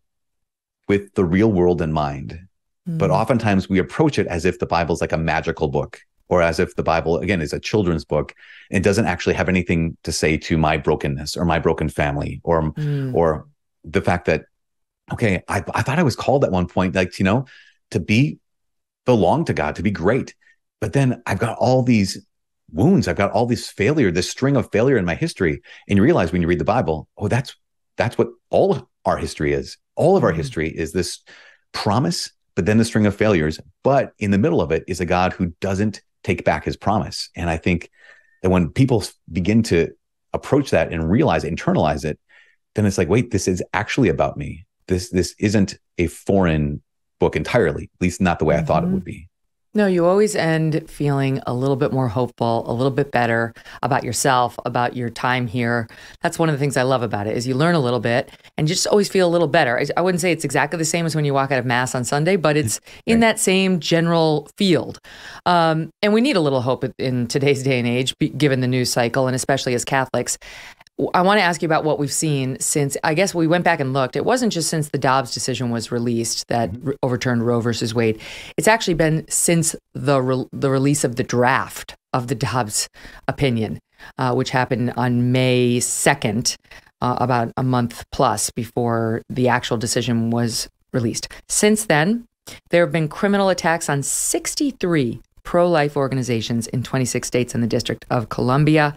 with the real world in mind mm. but oftentimes we approach it as if the bible's like a magical book or as if the Bible, again, is a children's book and doesn't actually have anything to say to my brokenness or my broken family or, mm. or the fact that, okay, I, I thought I was called at one point, like, you know, to be belong to God, to be great. But then I've got all these wounds. I've got all this failure, this string of failure in my history. And you realize when you read the Bible, oh, that's that's what all our history is. All of our mm. history is this promise, but then the string of failures. But in the middle of it is a God who doesn't take back his promise. And I think that when people begin to approach that and realize, internalize it, then it's like, wait, this is actually about me. This this isn't a foreign book entirely, at least not the way mm-hmm. I thought it would be. No, you always end feeling a little bit more hopeful, a little bit better about yourself, about your time here. That's one of the things I love about it is you learn a little bit and just always feel a little better. I wouldn't say it's exactly the same as when you walk out of mass on Sunday, but it's in that same general field. Um, and we need a little hope in today's day and age, given the news cycle, and especially as Catholics. I want to ask you about what we've seen since I guess we went back and looked. It wasn't just since the Dobbs decision was released that mm-hmm. overturned Roe versus Wade. It's actually been since the re- the release of the draft of the Dobbs opinion, uh, which happened on May second, uh, about a month plus before the actual decision was released. Since then, there have been criminal attacks on 63 pro life organizations in 26 states and the District of Columbia,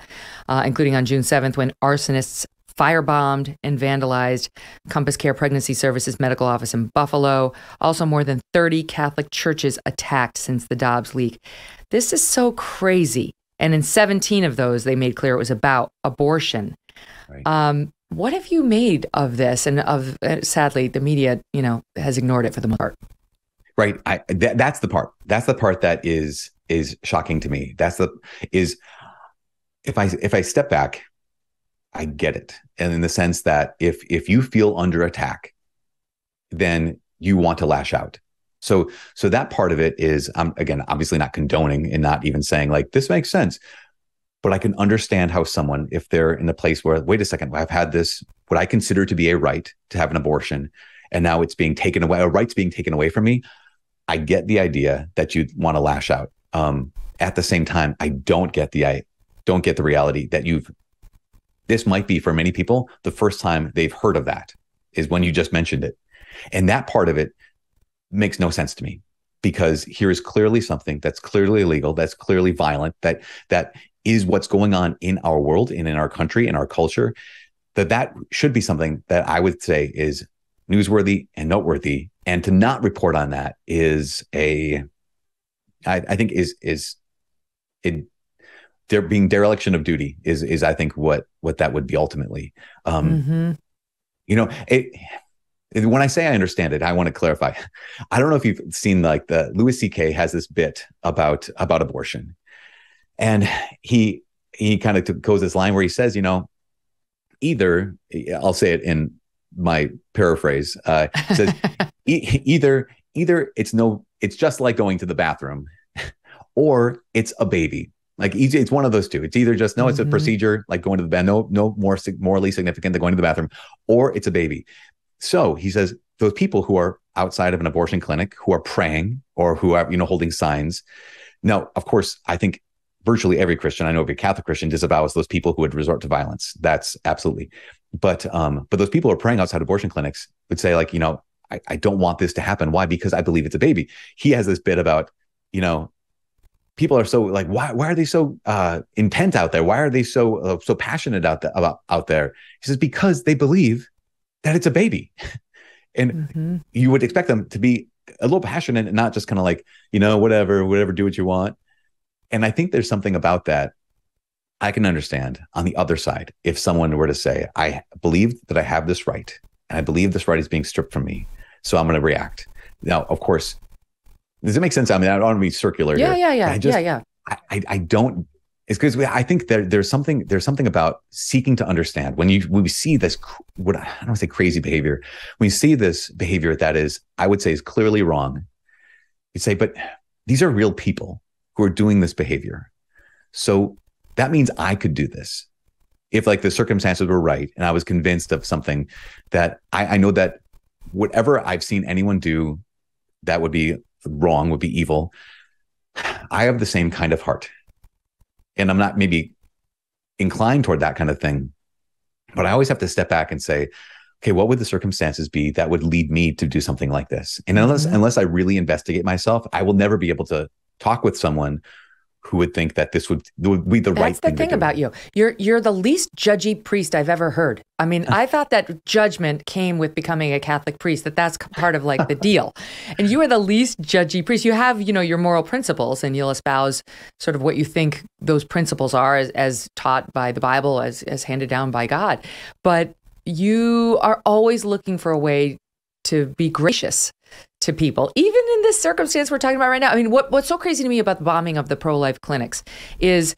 uh, including on June 7th when arsonists firebombed and vandalized Compass Care Pregnancy Services medical office in Buffalo. Also, more than 30 Catholic churches attacked since the Dobbs leak. This is so crazy. And in 17 of those, they made clear it was about abortion. Right. Um, what have you made of this? And of uh, sadly, the media, you know, has ignored it for the most part right. I th- that's the part. That's the part that is is shocking to me. That's the is if I if I step back, I get it, and in the sense that if if you feel under attack, then you want to lash out. So so that part of it is I'm again obviously not condoning and not even saying like this makes sense, but I can understand how someone if they're in a place where wait a second I've had this what I consider to be a right to have an abortion, and now it's being taken away a right's being taken away from me. I get the idea that you want to lash out. Um, at the same time, I don't get the I don't get the reality that you've this might be for many people the first time they've heard of that is when you just mentioned it. And that part of it makes no sense to me because here is clearly something that's clearly illegal, that's clearly violent, that that is what's going on in our world and in our country, in our culture. That that should be something that I would say is newsworthy and noteworthy. And to not report on that is a, I, I think is is it there being dereliction of duty is is I think what what that would be ultimately. Um, mm-hmm. You know, it, it, when I say I understand it, I want to clarify. I don't know if you've seen like the Louis C.K. has this bit about about abortion, and he he kind of goes this line where he says, you know, either I'll say it in my paraphrase uh, says e- either either it's no it's just like going to the bathroom or it's a baby. Like easy it's one of those two. It's either just no it's mm-hmm. a procedure like going to the bed no no more morally significant than going to the bathroom or it's a baby. So he says those people who are outside of an abortion clinic who are praying or who are you know holding signs. Now of course i think virtually every christian i know every catholic christian disavows those people who would resort to violence. That's absolutely but um, but those people who are praying outside abortion clinics would say like, you know, I, I don't want this to happen. Why? Because I believe it's a baby. He has this bit about, you know, people are so like, why why are they so uh, intent out there? Why are they so uh, so passionate out there about out there? He says because they believe that it's a baby, and mm-hmm. you would expect them to be a little passionate and not just kind of like you know whatever whatever do what you want. And I think there's something about that I can understand on the other side if someone were to say, I believe that I have this right, and I believe this right is being stripped from me. So I'm going to react. Now, of course, does it make sense? I mean, I don't want to be circular. Yeah, here. yeah, yeah. Just, yeah, yeah. I, I don't. It's because I think there, there's something there's something about seeking to understand when you when we see this what I don't want to say crazy behavior when you see this behavior that is I would say is clearly wrong you say but these are real people who are doing this behavior so that means I could do this. If like the circumstances were right and I was convinced of something that I, I know that whatever I've seen anyone do that would be wrong, would be evil, I have the same kind of heart. And I'm not maybe inclined toward that kind of thing. But I always have to step back and say, okay, what would the circumstances be that would lead me to do something like this? And unless mm-hmm. unless I really investigate myself, I will never be able to talk with someone who would think that this would, would be the That's right thing. That's the thing about you. You're you're the least judgy priest I've ever heard. I mean, I thought that judgment came with becoming a Catholic priest. That that's part of like the deal. And you are the least judgy priest. You have you know your moral principles, and you'll espouse sort of what you think those principles are as, as taught by the Bible, as as handed down by God. But you are always looking for a way to be gracious to people, even in this circumstance we're talking about right now. I mean, what, what's so crazy to me about the bombing of the pro life clinics is,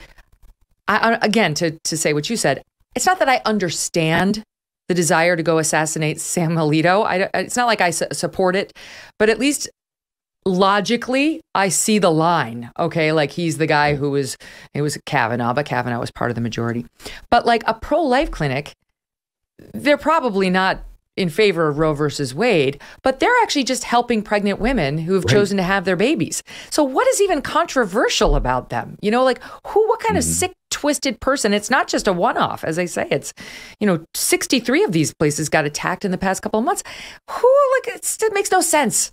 I, again, to, to say what you said, it's not that I understand the desire to go assassinate Sam Alito. I, it's not like I su- support it, but at least logically, I see the line. Okay, like he's the guy who was it was Kavanaugh, but Kavanaugh was part of the majority. But like a pro life clinic, they're probably not in favor of Roe versus Wade, but they're actually just helping pregnant women who have right. chosen to have their babies. So what is even controversial about them? You know, like who, what kind mm-hmm. of sick, twisted person? It's not just a one-off, as I say. It's, you know, 63 of these places got attacked in the past couple of months. Who, like, it makes no sense.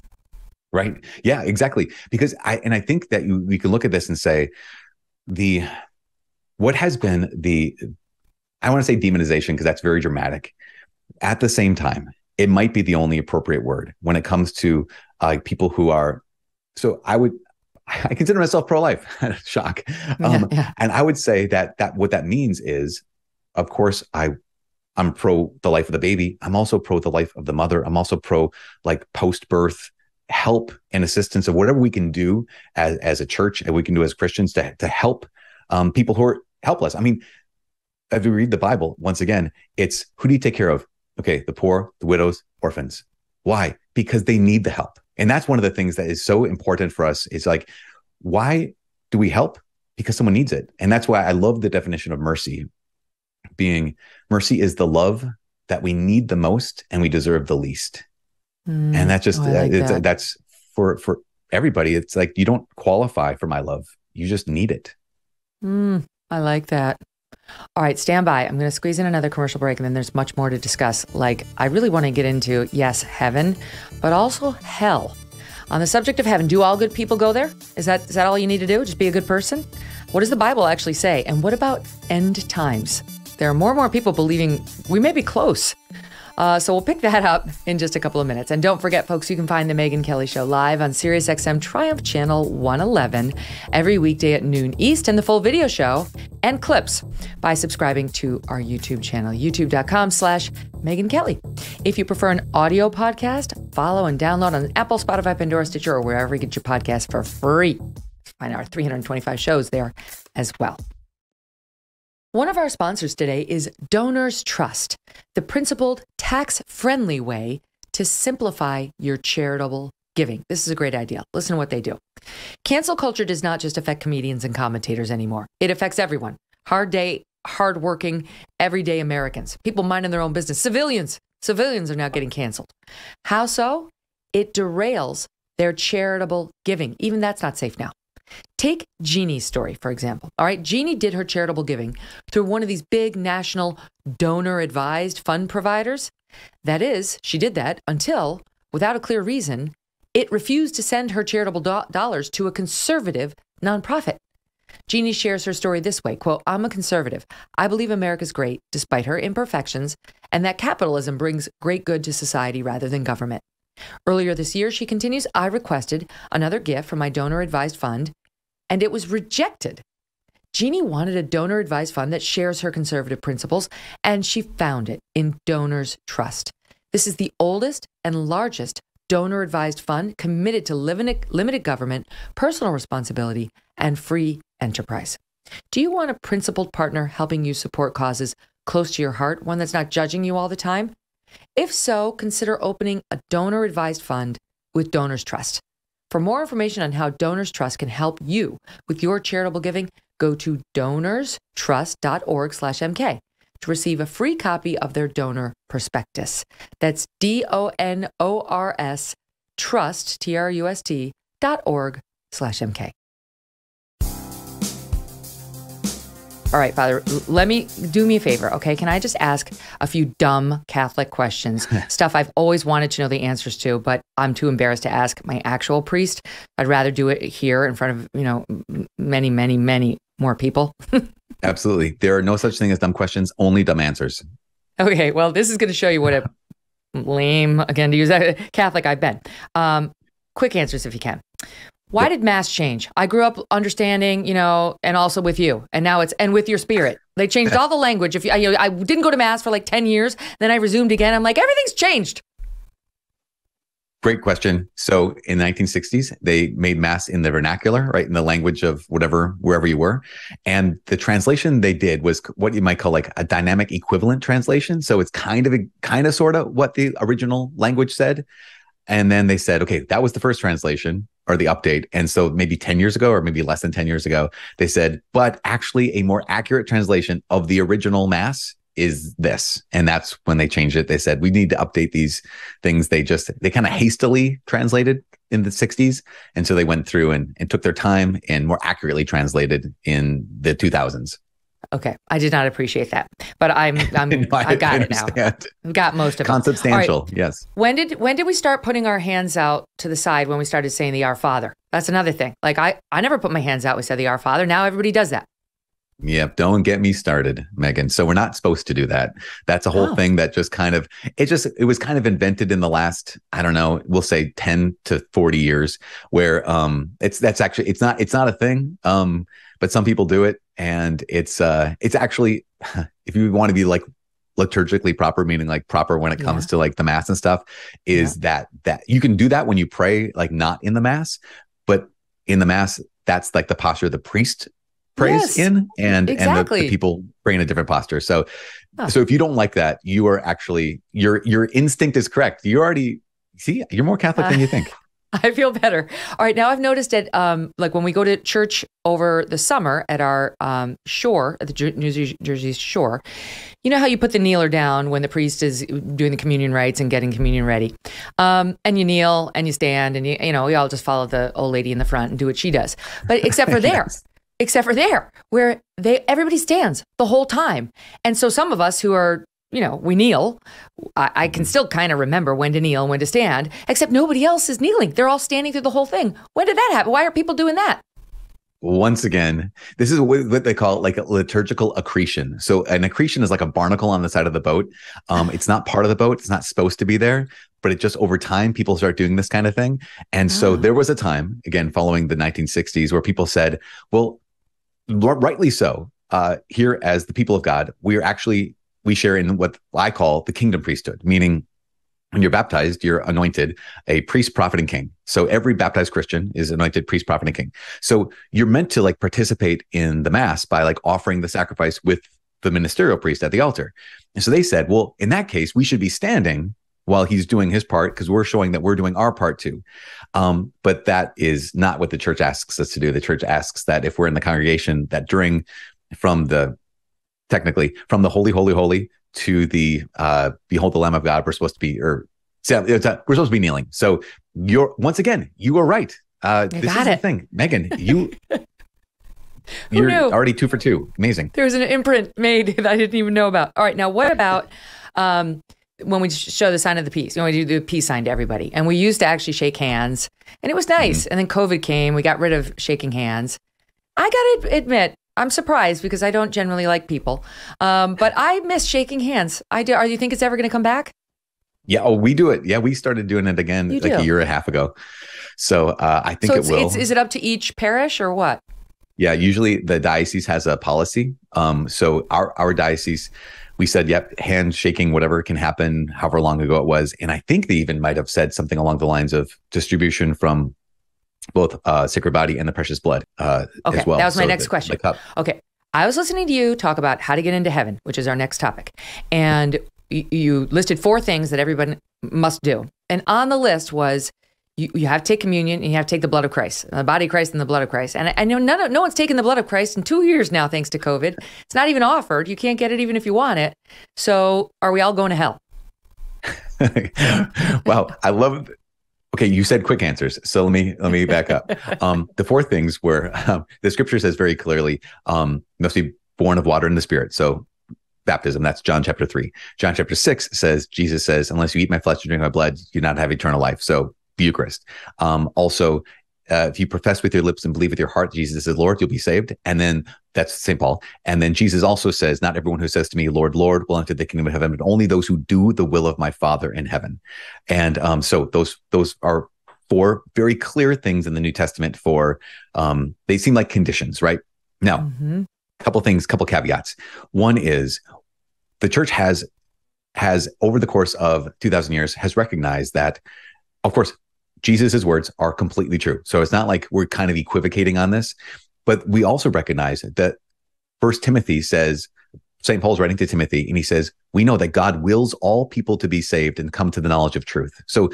Right. Yeah, exactly. Because I, and I think that you, we can look at this and say the, what has been the, I want to say demonization because that's very dramatic at the same time, it might be the only appropriate word when it comes to uh, people who are. So I would, I consider myself pro-life. Shock, um, yeah, yeah. and I would say that that what that means is, of course, I I'm pro the life of the baby. I'm also pro the life of the mother. I'm also pro like post birth help and assistance of whatever we can do as as a church and we can do as Christians to to help um, people who are helpless. I mean, if we read the Bible, once again, it's who do you take care of? Okay, the poor, the widows, orphans. Why? Because they need the help. And that's one of the things that is so important for us. Is like, why do we help? Because someone needs it. And that's why I love the definition of mercy being mercy is the love that we need the most and we deserve the least. Mm, and that's just, oh, like that. that's for, for everybody. It's like, you don't qualify for my love. You just need it. Mm, I like that. All right, stand by. I'm going to squeeze in another commercial break and then there's much more to discuss. Like, I really want to get into, yes, heaven, but also hell. On the subject of heaven, do all good people go there? Is that is that all you need to do? Just be a good person? What does the Bible actually say? And what about end times? There are more and more people believing we may be close. Uh, so we'll pick that up in just a couple of minutes. And don't forget, folks, you can find the Megyn Kelly Show live on SiriusXM Triumph Channel 111 every weekday at noon East, and the full video show and clips by subscribing to our YouTube channel, youtube.com slash Megyn Kelly. If you prefer an audio podcast, follow and download on Apple, Spotify, Pandora, Stitcher, or wherever you get your podcast for free. Find our 325 shows there as well. One of our sponsors today is Donors Trust, the principled, tax friendly way to simplify your charitable giving. This is a great idea. Listen to what they do. Cancel culture does not just affect comedians and commentators anymore, it affects everyone. Hard day, hardworking, everyday Americans, people minding their own business, civilians. Civilians are now getting canceled. How so? It derails their charitable giving. Even that's not safe now. Take Jeannie's story, for example. All right, Jeannie did her charitable giving through one of these big national donor advised fund providers. That is, she did that until, without a clear reason, it refused to send her charitable do- dollars to a conservative nonprofit. Jeannie shares her story this way quote, I'm a conservative. I believe America's great despite her imperfections, and that capitalism brings great good to society rather than government. Earlier this year, she continues, I requested another gift from my donor advised fund, and it was rejected. Jeannie wanted a donor advised fund that shares her conservative principles, and she found it in Donors Trust. This is the oldest and largest donor advised fund committed to limited government, personal responsibility, and free enterprise. Do you want a principled partner helping you support causes close to your heart, one that's not judging you all the time? If so, consider opening a donor advised fund with Donors Trust. For more information on how Donors Trust can help you with your charitable giving, go to donorstrust.org/mk to receive a free copy of their donor prospectus. That's D O N O R S trust T R U S T dot org slash MK. All right, Father, let me do me a favor, okay? Can I just ask a few dumb Catholic questions? Stuff I've always wanted to know the answers to, but I'm too embarrassed to ask my actual priest. I'd rather do it here in front of, you know, many, many, many more people. Absolutely. There are no such thing as dumb questions, only dumb answers. Okay, well, this is going to show you what a lame, again, to use that Catholic I've been. Um, quick answers if you can. Why did mass change? I grew up understanding, you know, and also with you, and now it's and with your spirit. They changed all the language. If you, you know, I didn't go to mass for like ten years, then I resumed again. I'm like, everything's changed. Great question. So in the 1960s, they made mass in the vernacular, right, in the language of whatever, wherever you were, and the translation they did was what you might call like a dynamic equivalent translation. So it's kind of, a, kind of, sort of what the original language said, and then they said, okay, that was the first translation or the update. And so maybe 10 years ago, or maybe less than 10 years ago, they said, but actually a more accurate translation of the original mass is this. And that's when they changed it. They said, we need to update these things. They just, they kind of hastily translated in the 60s. And so they went through and, and took their time and more accurately translated in the 2000s. Okay, I did not appreciate that, but I'm I'm no, I, I, got it now. I've got most of it. Consubstantial, right. yes. When did when did we start putting our hands out to the side when we started saying the Our Father? That's another thing. Like I I never put my hands out. We said the Our Father. Now everybody does that. Yep, don't get me started, Megyn. So we're not supposed to do that. That's a whole oh. thing that just kind of it just it was kind of invented in the last, I don't know, we'll say 10 to 40 years where um it's that's actually it's not it's not a thing. Um but some people do it and it's uh it's actually if you want to be like liturgically proper meaning like proper when it comes yeah. to like the mass and stuff is yeah. that that you can do that when you pray like not in the mass but in the mass that's like the posture the priest prays Yes, in and and the, the people pray in a different posture so Huh. so if you don't like that you are actually your your instinct is correct you already see you're more catholic than Uh, you think I feel better. All right, now I've noticed that, Um, like when we go to church over the summer at our um, shore, at the Jer- New Jersey, Jersey shore, you know how you put the kneeler down when the priest is doing the communion rites and getting communion ready, um, and you kneel and you stand and you you know we all just follow the old lady in the front and do what she does. But except for there, Yes. except for there, where they everybody stands the whole time, and so some of us who are you know we kneel. I, I can still kind of remember when to kneel and when to stand, except nobody else is kneeling. They're all standing through the whole thing. When did that happen? Why are people doing that? once again this is what they call like a liturgical accretion so an accretion is like a barnacle on the side of the boat um it's not part of the boat it's not supposed to be there but it just over time people start doing this kind of thing and so Ah. there was a time again following the 1960s where people said well rightly so uh here as the people of god we are actually we share in what i call the kingdom priesthood meaning when you're baptized, you're anointed a priest, prophet, and king. So every baptized Christian is anointed priest, prophet, and king. So you're meant to like participate in the mass by like offering the sacrifice with the ministerial priest at the altar. And so they said, well, in that case, we should be standing while he's doing his part because we're showing that we're doing our part too. Um, but that is not what the church asks us to do. The church asks that if we're in the congregation, that during from the technically from the holy, holy, holy to the uh, behold the Lamb of God, we're supposed to be or a- we're supposed to be kneeling. So you're once again, you are right. Uh, You this got is it. the thing, Megyn. You you're already two for two. Amazing. There was an imprint made that I didn't even know about. All right, now what about um, when we show the sign of the peace? When we do the peace sign to everybody, and we used to actually shake hands, and it was nice. And then COVID came, we got rid of shaking hands. I got to admit, I'm surprised because I don't generally like people, um, but I miss shaking hands. I do. Are you think it's ever going to come back? Yeah. Oh, we do it. Yeah, we started doing it again You like a year and a half ago. So uh, I think so it will. it's is it up to each parish or what? Yeah, usually the diocese has a policy. Um, so our our diocese, we said, yep, handshaking, whatever can happen, however long ago it was, and I think they even might have said something along the lines of distribution from both uh, sacred body and the precious blood uh, Okay, as well. that was my So next the- question. the Okay. I was listening to you talk about how to get into heaven, which is our next topic. And y- you listed four things that everyone must do. And on the list was you, you have to take communion and you have to take the blood of Christ, the body of Christ and the blood of Christ. And I, I know none of, no one's taken the blood of Christ in two years now, thanks to COVID. It's not even offered. You can't get it even if you want it. So are we all going to hell? wow, I love. Okay, you said quick answers, so let me let me back up. Um, the four things were um, the scripture says very clearly, um, must be born of water and the spirit. So baptism, that's John chapter three. John chapter six says Jesus says, unless you eat my flesh and drink my blood, you do not have eternal life. So the Eucharist. Um, also, uh, if you profess with your lips and believe with your heart Jesus is Lord, you'll be saved. And then that's St. Paul. And then Jesus also says, Not everyone who says to me, Lord, Lord, will enter the kingdom of heaven, but only those who do the will of my Father in heaven. And um, so those those are four very clear things in the New Testament for um, they seem like conditions, right? Now, Mhm. couple things, couple caveats. One is the church has has over the course of 2000 years has recognized that of course Jesus' words are completely true. So it's not like we're kind of equivocating on this, but we also recognize that first Timothy says St. Paul's writing to Timothy and he says, we know that God wills all people to be saved and come to the knowledge of truth. So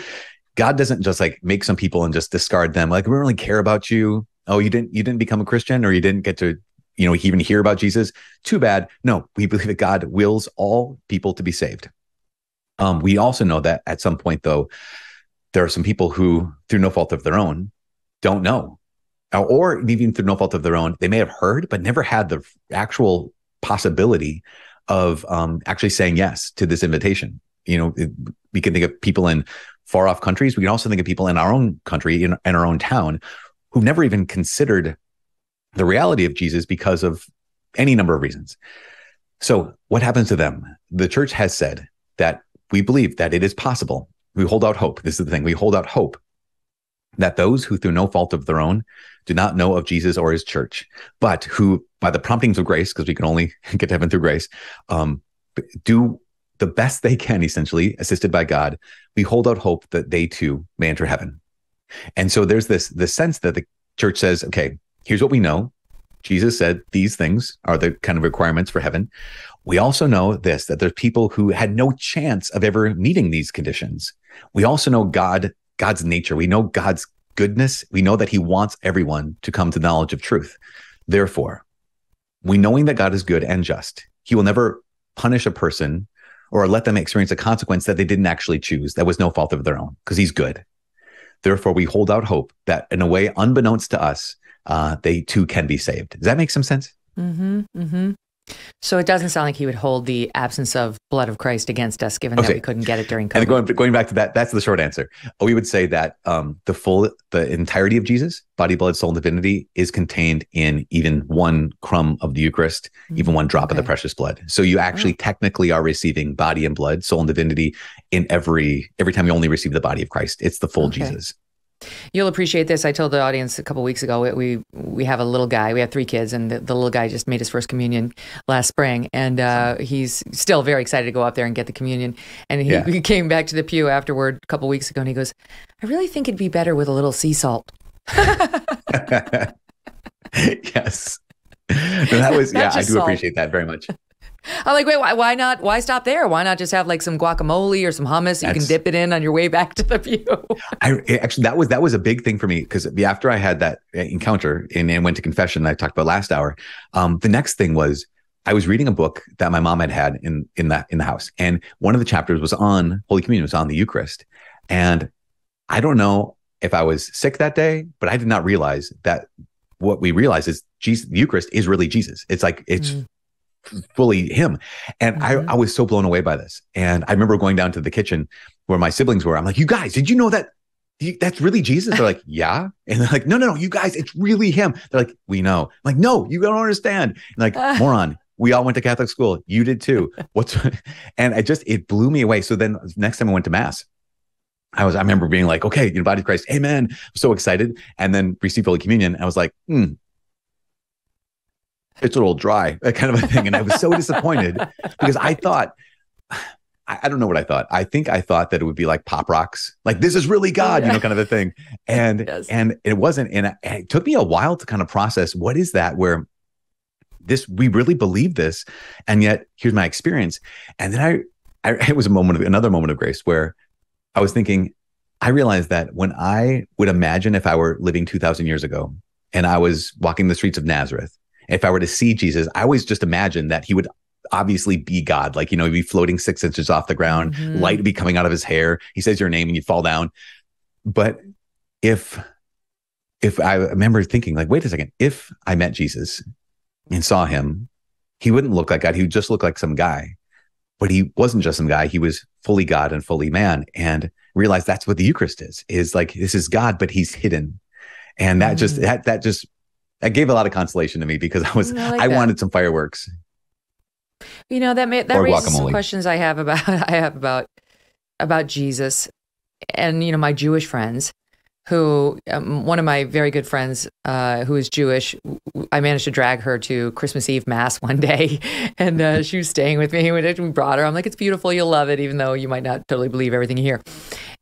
God doesn't just like make some people and just discard them. Like we don't really care about you. Oh, you didn't you didn't become a Christian or you didn't get to you know even hear about Jesus. Too bad. No, we believe that God wills all people to be saved. Um, we also know that at some point though, there are some people who, through no fault of their own, don't know, or, even through no fault of their own, they may have heard but never had the actual possibility of um, actually saying yes to this invitation. You know, it- we can think of people in far off countries. We can also think of people in our own country, in, in our own town, who've never even considered the reality of Jesus because of any number of reasons. So, what happens to them? The church has said that we believe that it is possible. We hold out hope. This is the thing. We hold out hope that those who, through no fault of their own, do not know of Jesus or his church, but who, by the promptings of grace, because we can only get to heaven through grace, um, do the best they can, essentially, assisted by God. We hold out hope that they too may enter heaven. And so there's this this sense that the church says, okay, here's what we know. Jesus said these things are the kind of requirements for heaven. We also know this that there's people who had no chance of ever meeting these conditions. We also know God, God's nature. We know God's goodness. We know that he wants everyone to come to knowledge of truth. Therefore, we knowing that God is good and just, he will never punish a person or let them experience a consequence that they didn't actually choose. That was no fault of their own because he's good. Therefore, we hold out hope that in a way unbeknownst to us, uh, they too can be saved. Does that make some sense? Mm-hmm. Mm-hmm. So it doesn't sound like he would hold the absence of blood of Christ against us, given okay. that we couldn't get it during COVID. And going going back to that, that's the short answer. We would say that um, the full, the entirety of Jesus, body, blood, soul, and divinity, is contained in even one crumb of the Eucharist, mm-hmm. even one drop okay. of the precious blood. So you actually oh. technically are receiving body and blood, soul and divinity in every every time you only receive the body of Christ. It's the full okay. Jesus. You'll appreciate this. I told the audience a couple weeks ago we we have a little guy. We have three kids, and the, the little guy just made his first communion last spring, and uh, he's still very excited to go up there and get the communion. And he, yeah. he came back to the pew afterward a couple weeks ago, and he goes, "I really think it'd be better with a little sea salt." yes. that was yeah. I do salt. appreciate that very much. I'm like, wait, why, why not? Why stop there? Why not just have like some guacamole or some hummus you can dip it in on your way back to the view? I actually that was that was a big thing for me because after I had that uh, encounter and, and went to confession I talked about last hour, um, the next thing was I was reading a book that my mom had had in in that in the house, and one of the chapters was on Holy Communion, was on the Eucharist, and I don't know if I was sick that day, but I did not realize that what we realize is Jesus, the Eucharist is really Jesus. It's like it's mm fully him. And mm-hmm. I, I was so blown away by this. And I remember going down to the kitchen where my siblings were. I'm like, you guys, did you know that that's really Jesus? They're like, yeah. And they're like, no, no, no, you guys, it's really him. They're like, we know. I'm like, no, you don't understand. And like, moron. We all went to Catholic school. You did too. What's and I just it blew me away. So then next time I went to mass, I was I remember being like, okay, you know, body of Christ, amen. I'm so excited. And then received Holy Communion. I was like, hmm, it's a little dry, that kind of a thing. And I was so disappointed because I thought, I, I, don't know what I thought. I think I thought that it would be like pop rocks, like this is really God, yeah. you know, kind of a thing. And yes. and it wasn't. And it took me a while to kind of process what is that where this we really believe this, and yet here's my experience. And then I, I it was a moment of another moment of grace where I was thinking, I realized that when I would imagine if I were living 2,000 years ago and I was walking the streets of Nazareth if I were to see Jesus, I always just imagine that he would obviously be God. Like, you know, he'd be floating six inches off the ground, mm-hmm. light would be coming out of his hair. He says your name and you fall down. But if if I remember thinking, like, wait a second, if I met Jesus and saw him, he wouldn't look like God. He would just look like some guy. But he wasn't just some guy. He was fully God and fully man. And realized that's what the Eucharist is, is like this is God, but he's hidden. And that mm. just that that just that gave a lot of consolation to me because I was I, like I wanted some fireworks. You know that may, that or raises guacamole. some questions I have about I have about about Jesus and you know my Jewish friends who um, one of my very good friends uh, who is Jewish, I managed to drag her to Christmas Eve mass one day, and uh, she was staying with me. We brought her. I'm like, it's beautiful. You'll love it, even though you might not totally believe everything you hear.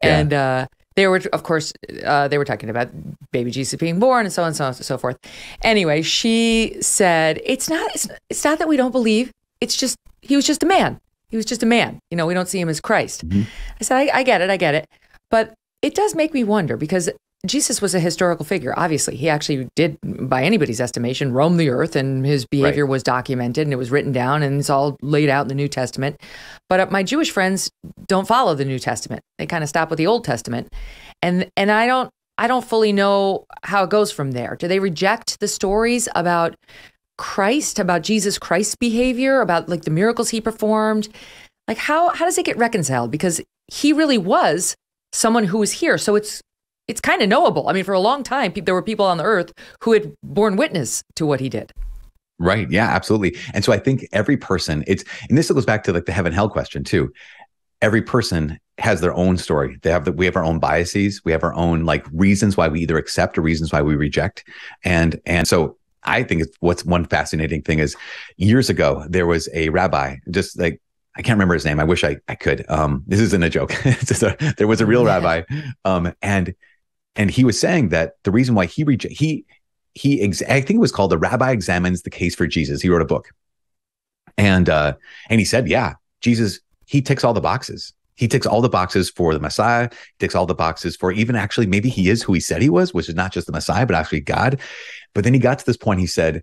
Yeah. And uh, they were, of course, uh, they were talking about baby Jesus being born and so on and so on and so forth. Anyway, she said, "It's not. It's, it's not that we don't believe. It's just he was just a man. He was just a man. You know, we don't see him as Christ." Mm-hmm. I said, I, "I get it. I get it." But it does make me wonder because Jesus was a historical figure. Obviously, he actually did, by anybody's estimation, roam the earth, and his behavior right. was documented and it was written down and it's all laid out in the New Testament. But uh, my Jewish friends don't follow the New Testament; they kind of stop with the Old Testament, and and I don't I don't fully know how it goes from there. Do they reject the stories about Christ, about Jesus Christ's behavior, about like the miracles he performed? Like how how does it get reconciled? Because he really was someone who was here, so it's it's kind of knowable. I mean, for a long time, there were people on the earth who had borne witness to what he did. Right. Yeah, absolutely. And so I think every person, it's, and this goes back to like the heaven hell question too. Every person has their own story. They have the, we have our own biases. We have our own like reasons why we either accept or reasons why we reject. And, and so I think it's what's one fascinating thing is years ago, there was a rabbi, just like I can't remember his name. I wish I, I could. Um, this isn't a joke. a, there was a real rabbi. Um, and and he was saying that the reason why he reject he he ex- I think it was called the Rabbi Examines the Case for Jesus. He wrote a book, and uh, and he said, yeah, Jesus he ticks all the boxes. He ticks all the boxes for the Messiah. Ticks all the boxes for even actually maybe he is who he said he was, which is not just the Messiah, but actually God. But then he got to this point. He said,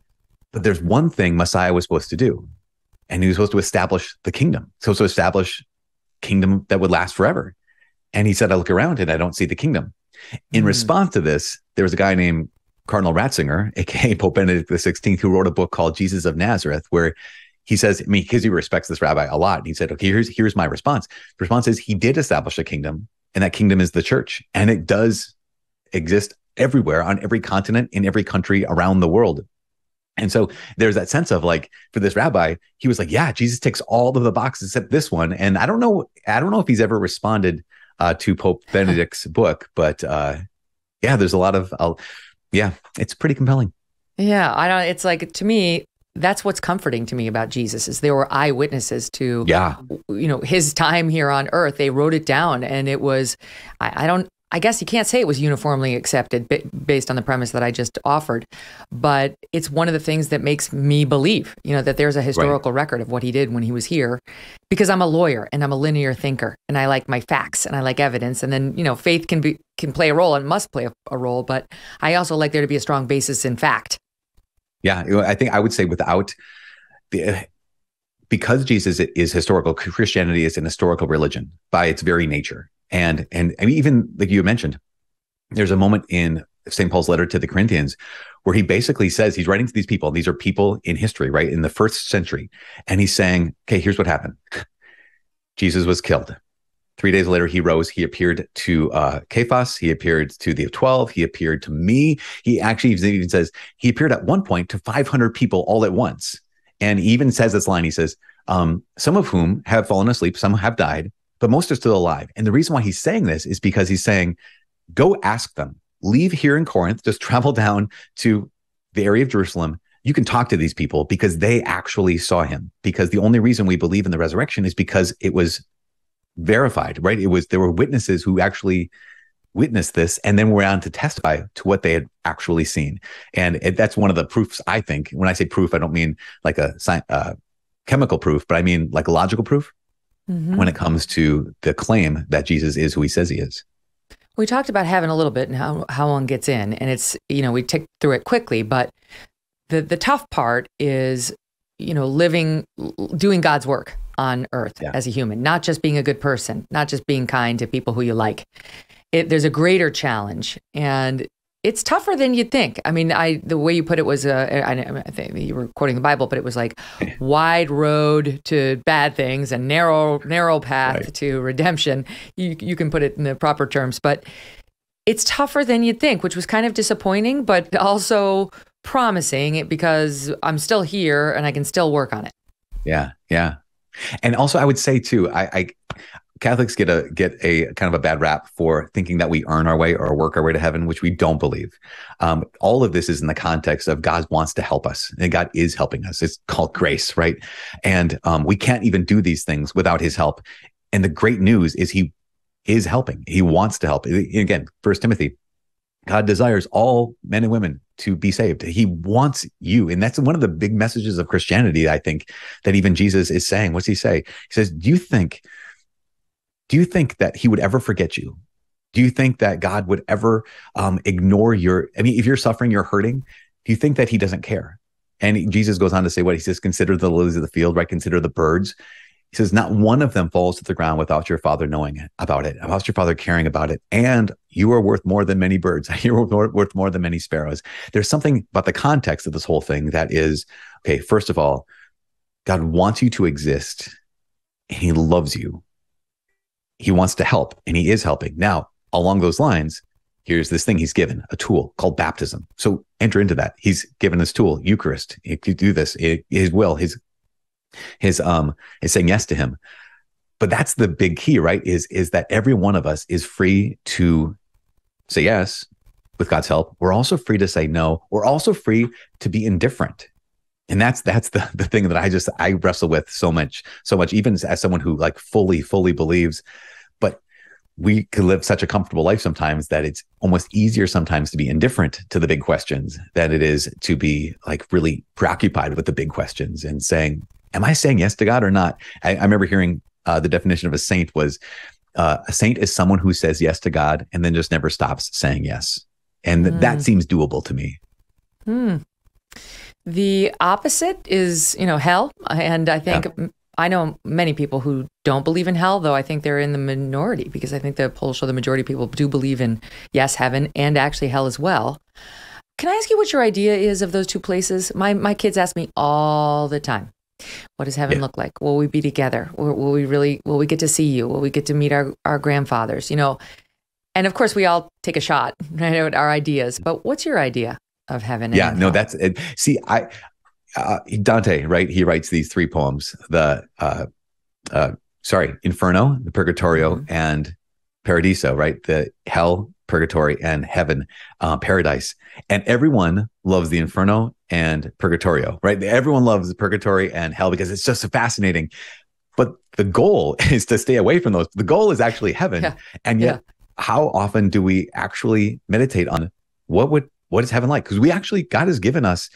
but there's one thing Messiah was supposed to do, and he was supposed to establish the kingdom. So to establish kingdom that would last forever. And he said, I look around and I don't see the kingdom. In mm. response to this, there was a guy named Cardinal Ratzinger, aka Pope Benedict XVI, who wrote a book called Jesus of Nazareth, where he says, I mean, because he respects this rabbi a lot. He said, okay, here's here's my response. The response is he did establish a kingdom, and that kingdom is the church. And it does exist everywhere on every continent in every country around the world. And so there's that sense of like for this rabbi, he was like, yeah, Jesus takes all of the boxes except this one. And I don't know, I don't know if he's ever responded uh, to Pope Benedict's book, but uh, yeah, there's a lot of, uh, yeah, it's pretty compelling. Yeah, I don't. It's like to me, that's what's comforting to me about Jesus is there were eyewitnesses to yeah you know his time here on earth they wrote it down and it was I, I don't I guess you can't say it was uniformly accepted based on the premise that I just offered, but it's one of the things that makes me believe, you know, that there's a historical right. record of what he did when he was here because I'm a lawyer and I'm a linear thinker and I like my facts and I like evidence and then, you know, faith can be can play a role and must play a, a role, but I also like there to be a strong basis in fact yeah, I think I would say without the uh, because Jesus is historical, Christianity is an historical religion by its very nature. And and I mean, even like you mentioned, there's a moment in St. Paul's letter to the Corinthians where he basically says he's writing to these people. These are people in history, right? In the first century. And he's saying, okay, here's what happened. Jesus was killed. Three days later, he rose. He appeared to uh, Cephas. He appeared to the 12. He appeared to me. He actually even says he appeared at one point to 500 people all at once. And he even says this line he says, um, some of whom have fallen asleep, some have died, but most are still alive. And the reason why he's saying this is because he's saying, go ask them, leave here in Corinth, just travel down to the area of Jerusalem. You can talk to these people because they actually saw him. Because the only reason we believe in the resurrection is because it was verified, right? It was there were witnesses who actually witnessed this and then were on to testify to what they had actually seen. And it, that's one of the proofs I think. When I say proof, I don't mean like a uh, chemical proof, but I mean like a logical proof mm-hmm. when it comes to the claim that Jesus is who he says he is. We talked about heaven a little bit and how, how one gets in, and it's, you know, we tick through it quickly, but the, the tough part is, you know, living, doing God's work on earth yeah. as a human, not just being a good person, not just being kind to people who you like. It, there's a greater challenge and it's tougher than you'd think. I mean, I the way you put it was uh, I, I think you were quoting the Bible, but it was like wide road to bad things and narrow narrow path right. to redemption. You you can put it in the proper terms, but it's tougher than you'd think, which was kind of disappointing, but also promising because I'm still here and I can still work on it. Yeah, yeah. And also, I would say too, I, I Catholics get a get a kind of a bad rap for thinking that we earn our way or work our way to heaven, which we don't believe. Um, all of this is in the context of God wants to help us, and God is helping us. It's called grace, right? And um, we can't even do these things without His help. And the great news is He is helping. He wants to help. Again, First Timothy, God desires all men and women to be saved. He wants you. And that's one of the big messages of Christianity, I think, that even Jesus is saying. What's he say? He says, Do you think, do you think that he would ever forget you? Do you think that God would ever um, ignore your? I mean, if you're suffering, you're hurting, do you think that he doesn't care? And Jesus goes on to say what he says, consider the lilies of the field, right? Consider the birds. He says, not one of them falls to the ground without your father knowing about it, without your father caring about it. And you are worth more than many birds. You're worth more than many sparrows. There's something about the context of this whole thing that is, okay, first of all, God wants you to exist and he loves you. He wants to help and he is helping. Now, along those lines, here's this thing he's given a tool called baptism. So enter into that. He's given this tool, Eucharist. He could do this, his will, his his um is saying yes to him but that's the big key right is is that every one of us is free to say yes with god's help we're also free to say no we're also free to be indifferent and that's that's the, the thing that i just i wrestle with so much so much even as someone who like fully fully believes but we could live such a comfortable life sometimes that it's almost easier sometimes to be indifferent to the big questions than it is to be like really preoccupied with the big questions and saying, "Am I saying yes to God or not?" I, I remember hearing uh, the definition of a saint was uh, a saint is someone who says yes to God and then just never stops saying yes, and th- that hmm. seems doable to me. Hmm. The opposite is, you know, hell, and I think yeah. I know many people who don't believe in hell, though I think they're in the minority because I think the polls show the majority of people do believe in, yes, heaven and actually hell as well. Can I ask you what your idea is of those two places? My, my kids ask me all the time. What does heaven yeah. look like? Will we be together? Will, will we really, will we get to see you? Will we get to meet our, our grandfathers? You know, and of course we all take a shot, right, at our ideas, but what's your idea of heaven? Yeah, no, that's it. See, I, uh, Dante, right? He writes these three poems: the uh, uh, sorry, Inferno, the Purgatorio, mm-hmm. and Paradiso, right? The hell, purgatory, and heaven, uh, paradise. And everyone loves the Inferno and Purgatorio, right? Everyone loves the purgatory and hell because it's just so fascinating. But the goal is to stay away from those. The goal is actually heaven. Yeah. And yet, yeah. how often do we actually meditate on what would what is heaven like? Because we actually God has given us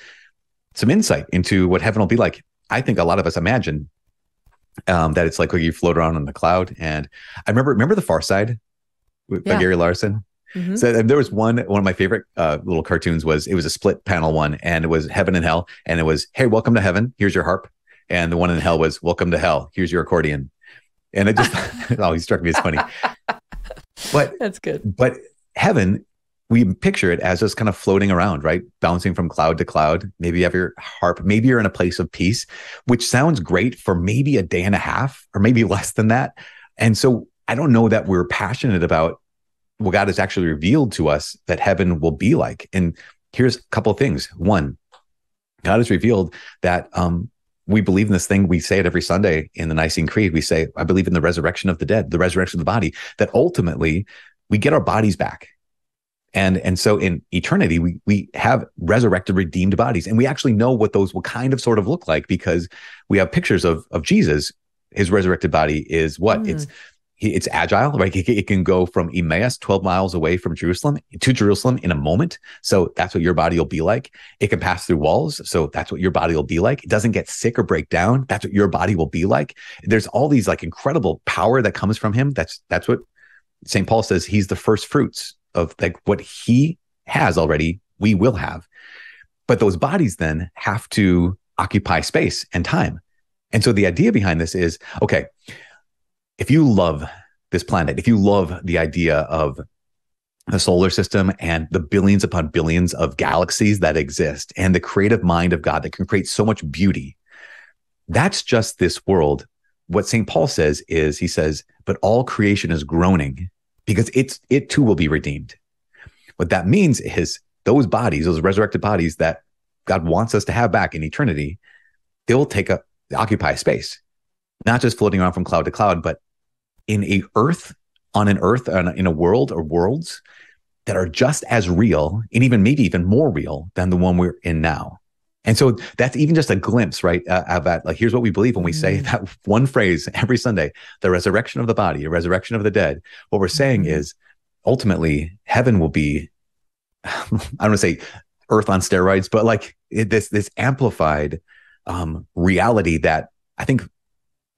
some insight into what heaven will be like. I think a lot of us imagine um, that it's like you float around on the cloud. And I remember remember the Far Side by yeah. Gary Larson. Mm-hmm. So there was one one of my favorite uh, little cartoons was it was a split panel one, and it was heaven and hell, and it was hey, welcome to heaven. Here's your harp, and the one in hell was welcome to hell. Here's your accordion, and it just oh, he struck me as funny. But that's good. But heaven we picture it as just kind of floating around, right? Bouncing from cloud to cloud. Maybe you have your harp. Maybe you're in a place of peace, which sounds great for maybe a day and a half or maybe less than that. And so I don't know that we're passionate about what God has actually revealed to us that heaven will be like. And here's a couple things. One, God has revealed that um, we believe in this thing. We say it every Sunday in the Nicene Creed. We say, I believe in the resurrection of the dead, the resurrection of the body, that ultimately we get our bodies back and and so in eternity we we have resurrected redeemed bodies. And we actually know what those will kind of sort of look like because we have pictures of of jesus. His resurrected body is what? Mm. it's it's agile right? It, it, can go from emmaus 12 miles away from jerusalem to jerusalem in a moment. So that's what your body will be like. It can pass through walls so that's what your body will be like. It doesn't get sick or break down. That's what your body will be like. There's all these like incredible power that comes from him. That's that's what st paul says he's the first fruits of like what he has already, we will have. But those bodies then have to occupy space and time. And so the idea behind this is okay, if you love this planet, if you love the idea of the solar system and the billions upon billions of galaxies that exist and the creative mind of God that can create so much beauty, that's just this world. What St. Paul says is, he says, but all creation is groaning because it's it too will be redeemed. What that means is those bodies, those resurrected bodies that God wants us to have back in eternity, they will take up occupy space, not just floating around from cloud to cloud, but in a earth, on an earth, in a world or worlds that are just as real and even maybe even more real than the one we're in now. And so that's even just a glimpse, right? Uh, of that. Like, here's what we believe when we say mm. that one phrase every Sunday the resurrection of the body, the resurrection of the dead. What we're saying mm-hmm. is ultimately heaven will be, I don't want to say earth on steroids, but like it, this, this amplified um, reality that I think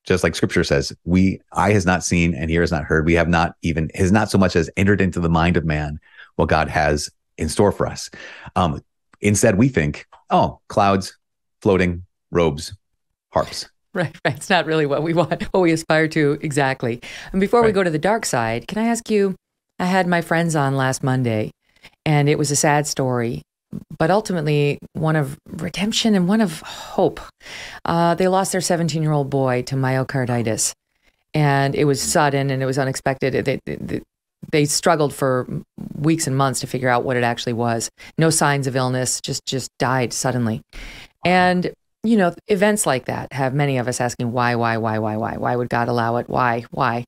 just like scripture says, we, eye has not seen and ear has not heard. We have not even, has not so much as entered into the mind of man what God has in store for us. Um, instead, we think, oh, clouds, floating, robes, harps. Right, right. It's not really what we want, what we aspire to exactly. And before right. we go to the dark side, can I ask you? I had my friends on last Monday, and it was a sad story, but ultimately one of redemption and one of hope. Uh, they lost their 17 year old boy to myocarditis, and it was sudden and it was unexpected. They, they, they struggled for weeks and months to figure out what it actually was. No signs of illness, just just died suddenly. And you know, events like that have many of us asking why, why, why, why, why? Why would God allow it? Why, why?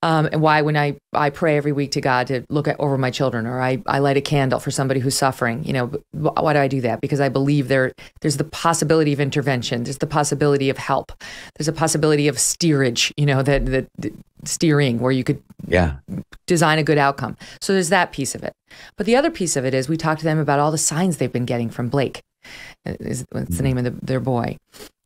Um, and why, when I, I pray every week to God to look at, over my children, or I, I light a candle for somebody who's suffering, you know, why do I do that? Because I believe there there's the possibility of intervention, there's the possibility of help, there's a possibility of steerage, you know, that that steering where you could yeah design a good outcome. So there's that piece of it. But the other piece of it is we talked to them about all the signs they've been getting from Blake. Uh, is what's the hmm. name of the, their boy?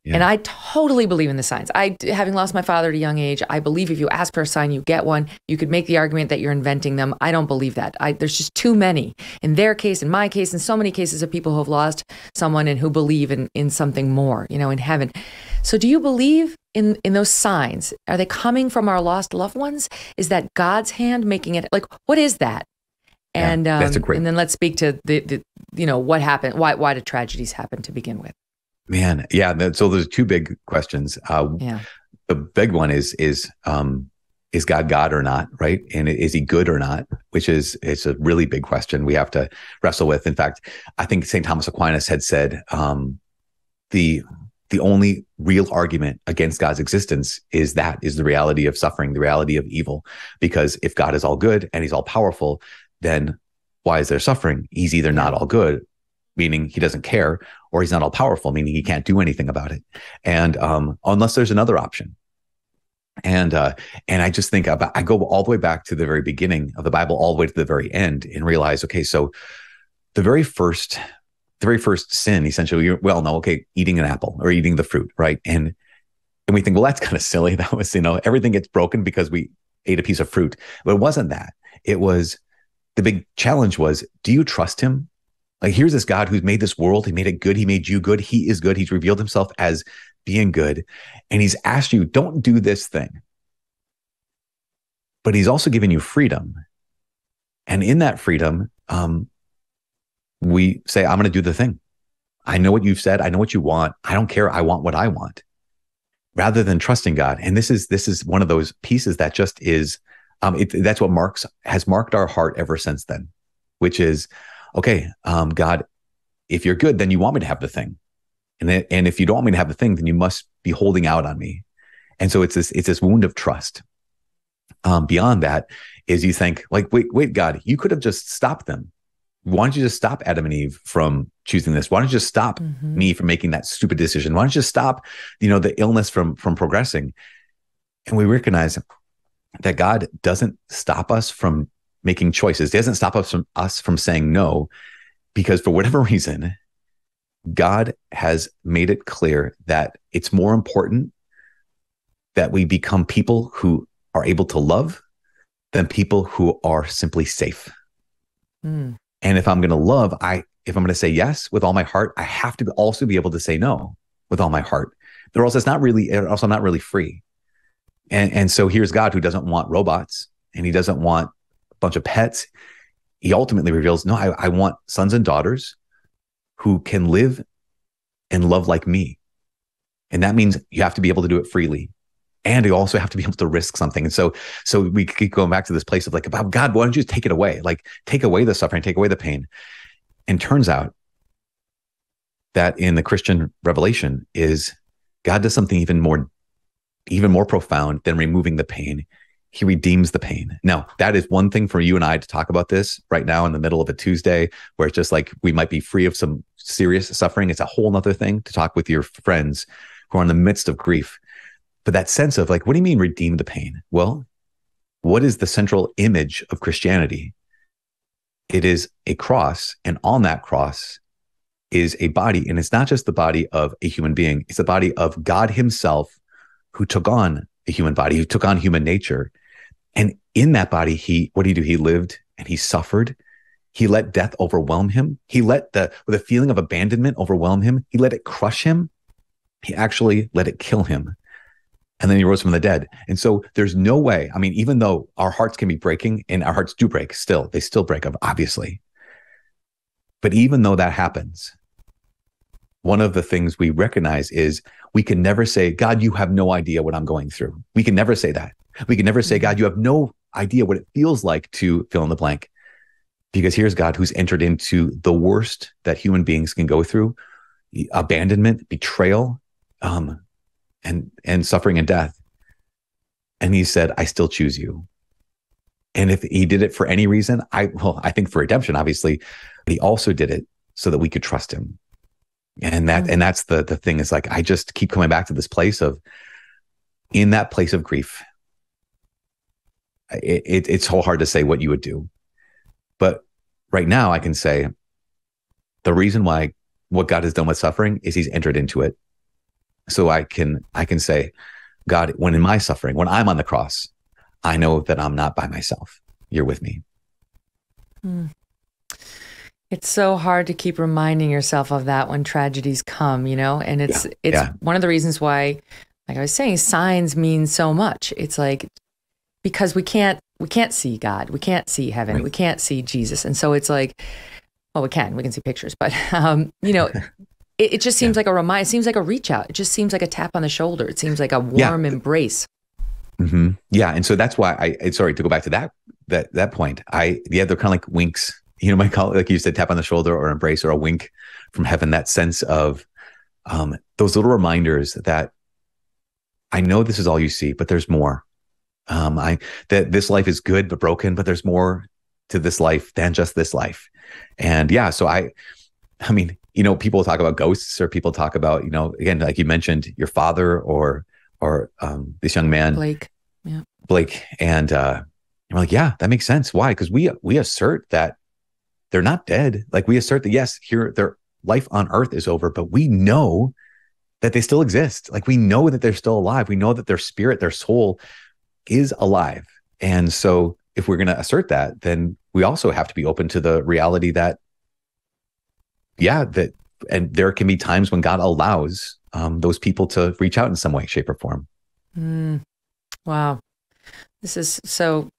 Yeah. And I totally believe in the signs. I, having lost my father at a young age, I believe if you ask for a sign, you get one. You could make the argument that you're inventing them. I don't believe that. I, there's just too many. In their case, in my case, in so many cases of people who have lost someone and who believe in, in something more, you know, in heaven. So, do you believe in in those signs? Are they coming from our lost loved ones? Is that God's hand making it? Like, what is that? And yeah, that's a um, great. and then let's speak to the, the you know what happened. Why why did tragedies happen to begin with? Man, yeah. that- So there's two big questions. Uh, Yeah. the big one is is um, is God God or not, right? And is He good or not? Which is it's a really big question we have to wrestle with. In fact, I think Saint Thomas Aquinas had said um, the the only real argument against God's existence is that is the reality of suffering, the reality of evil. Because if God is all good and He's all powerful, then why is there suffering? He's either not all good, meaning He doesn't care, or He's not all powerful, meaning He can't do anything about it. And um, unless there's another option. And uh, and I just think about I go all the way back to the very beginning of the Bible, all the way to the very end, and realize, okay, so the very first, the very first sin, essentially, well, no, okay, eating an apple or eating the fruit, right? And and we think, well, that's kind of silly. That was, you know, everything gets broken because we ate a piece of fruit. But it wasn't that. It was the big challenge was, do you trust him? Like, here's this God who's made this world. He made it good. He made you good. He is good. He's revealed himself as being good. And he's asked you, don't do this thing. But he's also given you freedom. And in that freedom, um, we say, I'm going to do the thing. I know what you've said. I know what you want. I don't care. I want what I want rather than trusting God. And this is, this is one of those pieces that just is, um, it, that's what marks, has marked our heart ever since then, which is, okay, um, God, if you're good, then you want me to have the thing. And then, and if you don't want me to have the thing, then you must be holding out on me. And so it's this, it's this wound of trust. Um, beyond that is you think like, wait, wait, God, you could have just stopped them. Why don't you just stop Adam and Eve from choosing this? Why don't you just stop Mhm. me from making that stupid decision? Why don't you just stop, you know, the illness from from progressing? And we recognize that God doesn't stop us from making choices. He doesn't stop us from us from saying no, because for whatever reason, God has made it clear that it's more important that we become people who are able to love than people who are simply safe. Mm. And if I'm going to love, I if I'm going to say yes with all my heart, I have to also be able to say no with all my heart. Or else it's not really, or else I'm not really free. And and so here's God who doesn't want robots and he doesn't want a bunch of pets. He ultimately reveals, no, I, I want sons and daughters who can live and love like me. And that means you have to be able to do it freely. And you also have to be able to risk something. And so, so we keep going back to this place of like, about God, why don't you just take it away? Like, take away the suffering, take away the pain. And turns out that in the Christian revelation is God does something even more, even more profound than removing the pain. He redeems the pain. Now, that is one thing for you and I to talk about this right now in the middle of a Tuesday, where it's just like we might be free of some serious suffering. It's a whole nother thing to talk with your friends who are in the midst of grief. But that sense of like, what do you mean redeem the pain? Well, what is the central image of Christianity? It is a cross, and on that cross is a body. And it's not just the body of a human being, it's the body of God Himself who took on a human body, who took on human nature. And in that body, he, what did he do? He lived and he suffered. He let death overwhelm him. He let the, the feeling of abandonment overwhelm him. He let it crush him. He actually let it kill him. And then he rose from the dead. And so there's no way. I mean, even though our hearts can be breaking and our hearts do break still, they still break up, obviously. But even though that happens, one of the things we recognize is we can never say, God, you have no idea what I'm going through. We can never say that. We can never say, God, you have no idea what it feels like to fill in the blank. Because here's God who's entered into the worst that human beings can go through abandonment, betrayal, um, and, and suffering and death. And he said, I still choose you. And if he did it for any reason, I, well, I think for redemption, obviously, but he also did it so that we could trust him and that and that's the the thing is like i just keep coming back to this place of in that place of grief it, it, it's so hard to say what you would do. But right now, I can say the reason why what God has done with suffering is He's entered into it. So I can I can say, God, when in my suffering, when I'm on the cross, I know that I'm not by myself. You're with me. Mm. It's so hard to keep reminding yourself of that when tragedies come, you know? And it's yeah, it's yeah. one of the reasons why like I was saying signs mean so much. It's like because we can't we can't see God. We can't see heaven. Right. We can't see Jesus. And so it's like well, we can. We can see pictures, but um, you know, it, it, just seems yeah. like a remind. It seems like a reach out. It just seems like a tap on the shoulder. It seems like a warm embrace. Mm-hmm. Yeah, and so that's why I. Sorry to go back to that that that point. I yeah, they're kind of like winks you know, my call it like you said, tap on the shoulder or embrace or a wink from heaven. That sense of um, those little reminders that I know this is all you see, but there's more. Um, I that this life is good but broken, but there's more to this life than just this life. And yeah, so I, I mean, you know, people talk about ghosts or people talk about, you know, again, like you mentioned, your father or or um, this young man, Blake, yeah, Blake, and uh, I'm like, yeah, that makes sense. Why? Because we we assert that they're not dead. Like we assert that, yes, here their life on earth is over, but we know that they still exist. Like we know that they're still alive. We know that their spirit, their soul is alive. And so if we're going to assert that, then we also have to be open to the reality that, yeah, that, and there can be times when God allows um, those people to reach out in some way, shape, or form. Mm. Wow. This is so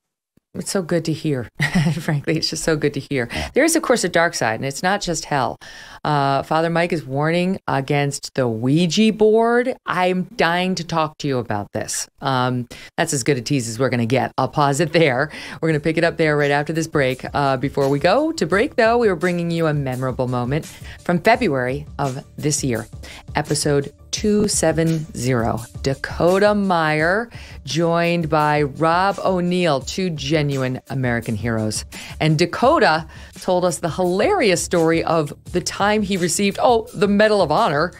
it's so good to hear. Frankly, it's just so good to hear. There is, of course, a dark side, and it's not just hell. Uh, Father Mike is warning against the Ouija board. I'm dying to talk to you about this. Um, that's as good a tease as we're going to get. I'll pause it there. We're going to pick it up there right after this break. Uh, before we go to break, though, we were bringing you a memorable moment from February of this year, episode 270. Dakota Meyer, joined by Rob O'Neill, two genuine American heroes. And Dakota told us the hilarious story of the time he received, oh, the Medal of Honor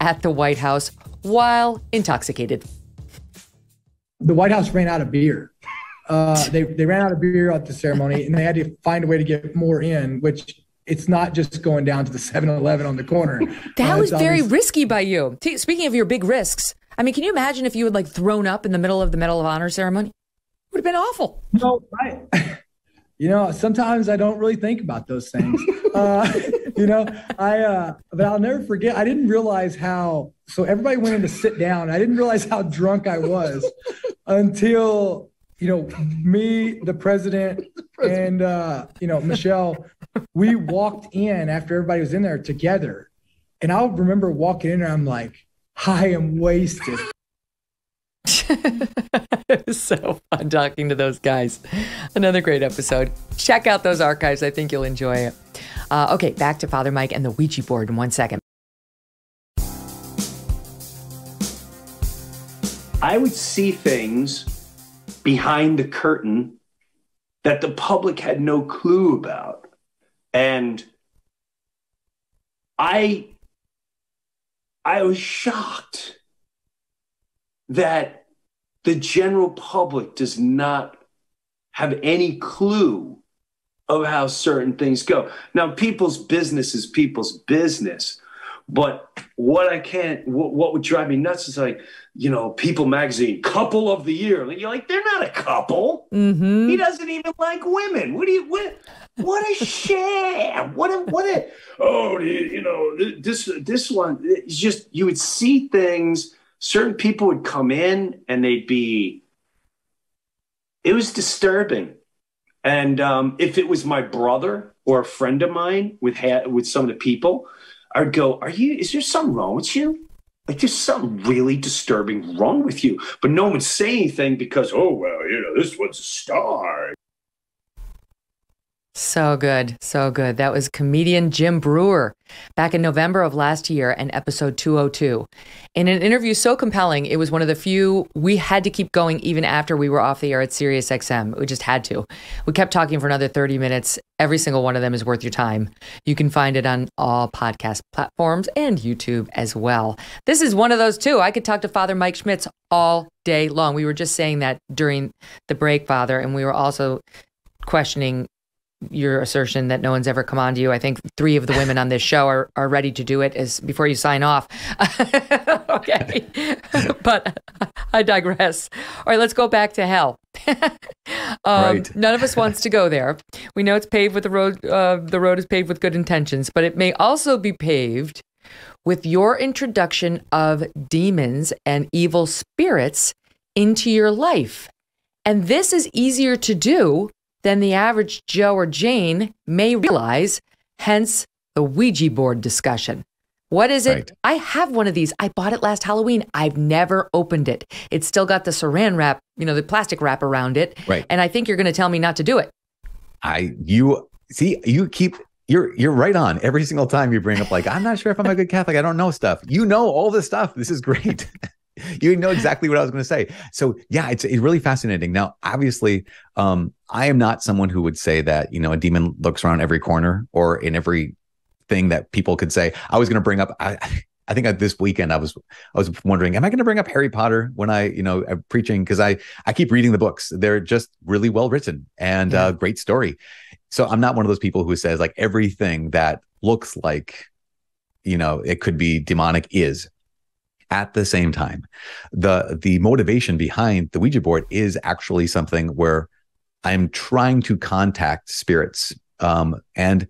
at the White House while intoxicated. The White House ran out of beer. Uh, they, they ran out of beer at the ceremony and they had to find a way to get more in, which it's not just going down to the 7-Eleven on the corner. That uh, was very risky by you. Speaking of your big risks, I mean, can you imagine if you had like thrown up in the middle of the Medal of Honor ceremony? Would have been awful. No, I, you know, sometimes I don't really think about those things. uh, you know, I, uh, but I'll never forget. I didn't realize how. So everybody went in to sit down. I didn't realize how drunk I was until you know, me, the president, the president. and uh, you know, Michelle, we walked in after everybody was in there together. And I'll remember walking in and I'm like, I am wasted. it was so fun talking to those guys. Another great episode. Check out those archives. I think you'll enjoy it. Uh, okay, back to Father Mike and the Ouija board in one second. I would see things behind the curtain that the public had no clue about. And I I was shocked that the general public does not have any clue of how certain things go. Now, people's business is people's business. But what I can't, what, what, would drive me nuts is like, you know, People Magazine, couple of the year. Like, you're like, they're not a couple. Mm-hmm. He doesn't even like women. What do you, what, what a sham. What a, what a, oh, you know, this, this one, it's just, you would see things, certain people would come in and they'd be, it was disturbing. And um, if it was my brother or a friend of mine with, ha- with some of the people, I would go, Are you, is there something wrong with you? Like there's something really disturbing wrong with you. But no one would say anything because, oh, well, you know, this one's a star. So good. So good. That was comedian Jim Breuer back in November of last year and episode 202. In an interview so compelling, it was one of the few we had to keep going even after we were off the air at SiriusXM. We just had to. We kept talking for another 30 minutes. Every single one of them is worth your time. You can find it on all podcast platforms and YouTube as well. This is one of those too. I could talk to Father Mike Schmitz all day long. We were just saying that during the break, Father, and we were also questioning your assertion that no one's ever come on to you. I think three of the women on this show are, are ready to do it as before you sign off. okay. but I digress. All right, let's go back to hell. um, Right. None of us wants to go there. We know it's paved with the road. Uh, the road is paved with good intentions, but it may also be paved with your introduction of demons and evil spirits into your life. And this is easier to do than the average Joe or Jane may realize, hence the Ouija board discussion. What is it? Right. I have one of these. I bought it last Halloween. I've never opened it. It's still got the saran wrap, you know, the plastic wrap around it. Right. And I think you're going to tell me not to do it. I you see you keep you're you're right on every single time you bring up like I'm not sure if I'm a good Catholic. I don't know stuff. You know all this stuff. This is great. you know exactly what I was going to say. So yeah, it's it's really fascinating. Now, obviously, um, I am not someone who would say that you know a demon looks around every corner or in every thing that people could say. I was going to bring up. I, I think this weekend I was I was wondering, am I going to bring up Harry Potter when I you know I'm preaching because I I keep reading the books. They're just really well written and Yeah. uh, great story. So I'm not one of those people who says like everything that looks like you know it could be demonic is at the same time. The the motivation behind the ouija board is actually something where i'm trying to contact spirits. Um, and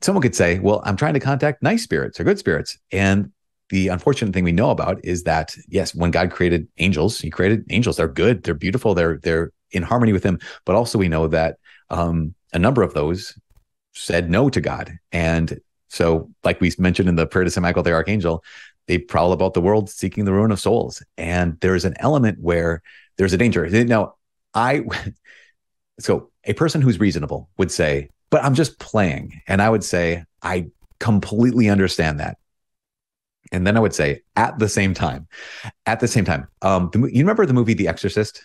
someone could say well i'm trying to contact nice spirits or good spirits. And the unfortunate thing we know about is that yes when god created angels he created angels. They're good they're beautiful they're they're in harmony with him. But also we know that um, a number of those said no to god. And so like we mentioned in the prayer to St. Michael the Archangel, they prowl about the world seeking the ruin of souls. And there's an element where there's a danger. Now, I, so a person who's reasonable would say, but I'm just playing. And I would say, I completely understand that. And then I would say, at the same time, at the same time, um, the, you remember the movie The Exorcist?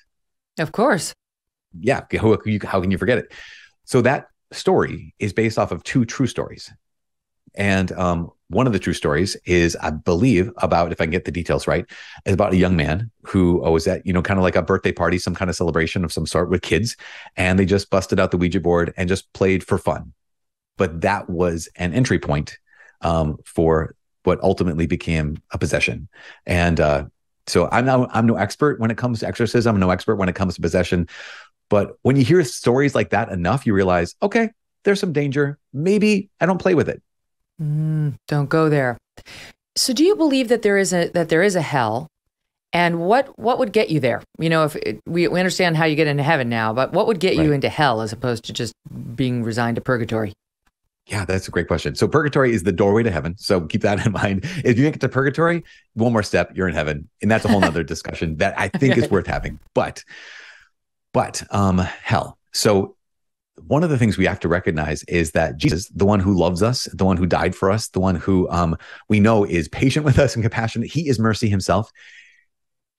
Of course. yeah how, how can you forget it so that story is based off of two true stories and um, one of the true stories is i believe about if i can get the details right is about a young man who was at you know kind of like a birthday party some kind of celebration of some sort with kids and they just busted out the ouija board and just played for fun but that was an entry point um, for what ultimately became a possession and uh, so I'm no, I'm no expert when it comes to exorcism. I'm no expert when it comes to possession. But when you hear stories like that enough, you realize, okay, there's some danger. Maybe I don't play with it. Mm, don't go there. So, do you believe that there is a that there is a hell? And what what would get you there? You know, if it, we we understand how you get into heaven now, but what would get you into hell as opposed to just being resigned to purgatory? Yeah, that's a great question. So purgatory is the doorway to heaven. So keep that in mind. If you make it to purgatory, one more step, you're in heaven. And that's a whole nother discussion that I think is worth having. But, but um, hell. So one of the things we have to recognize is that Jesus, the one who loves us, the one who died for us, the one who um, we know is patient with us and compassionate, he is mercy himself.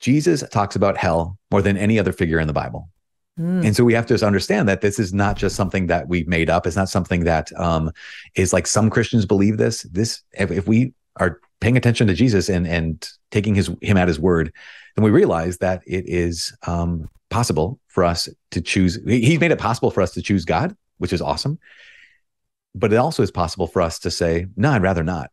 Jesus talks about hell more than any other figure in the Bible. Mm, And so we have to understand that this is not just something that we've made up. It's not something that um, is like some Christians believe this. This, if, if we are paying attention to Jesus and and taking his him at his word, then we realize that it is um, possible for us to choose. He's made it possible for us to choose God, which is awesome. But it also is possible for us to say, no, I'd rather not.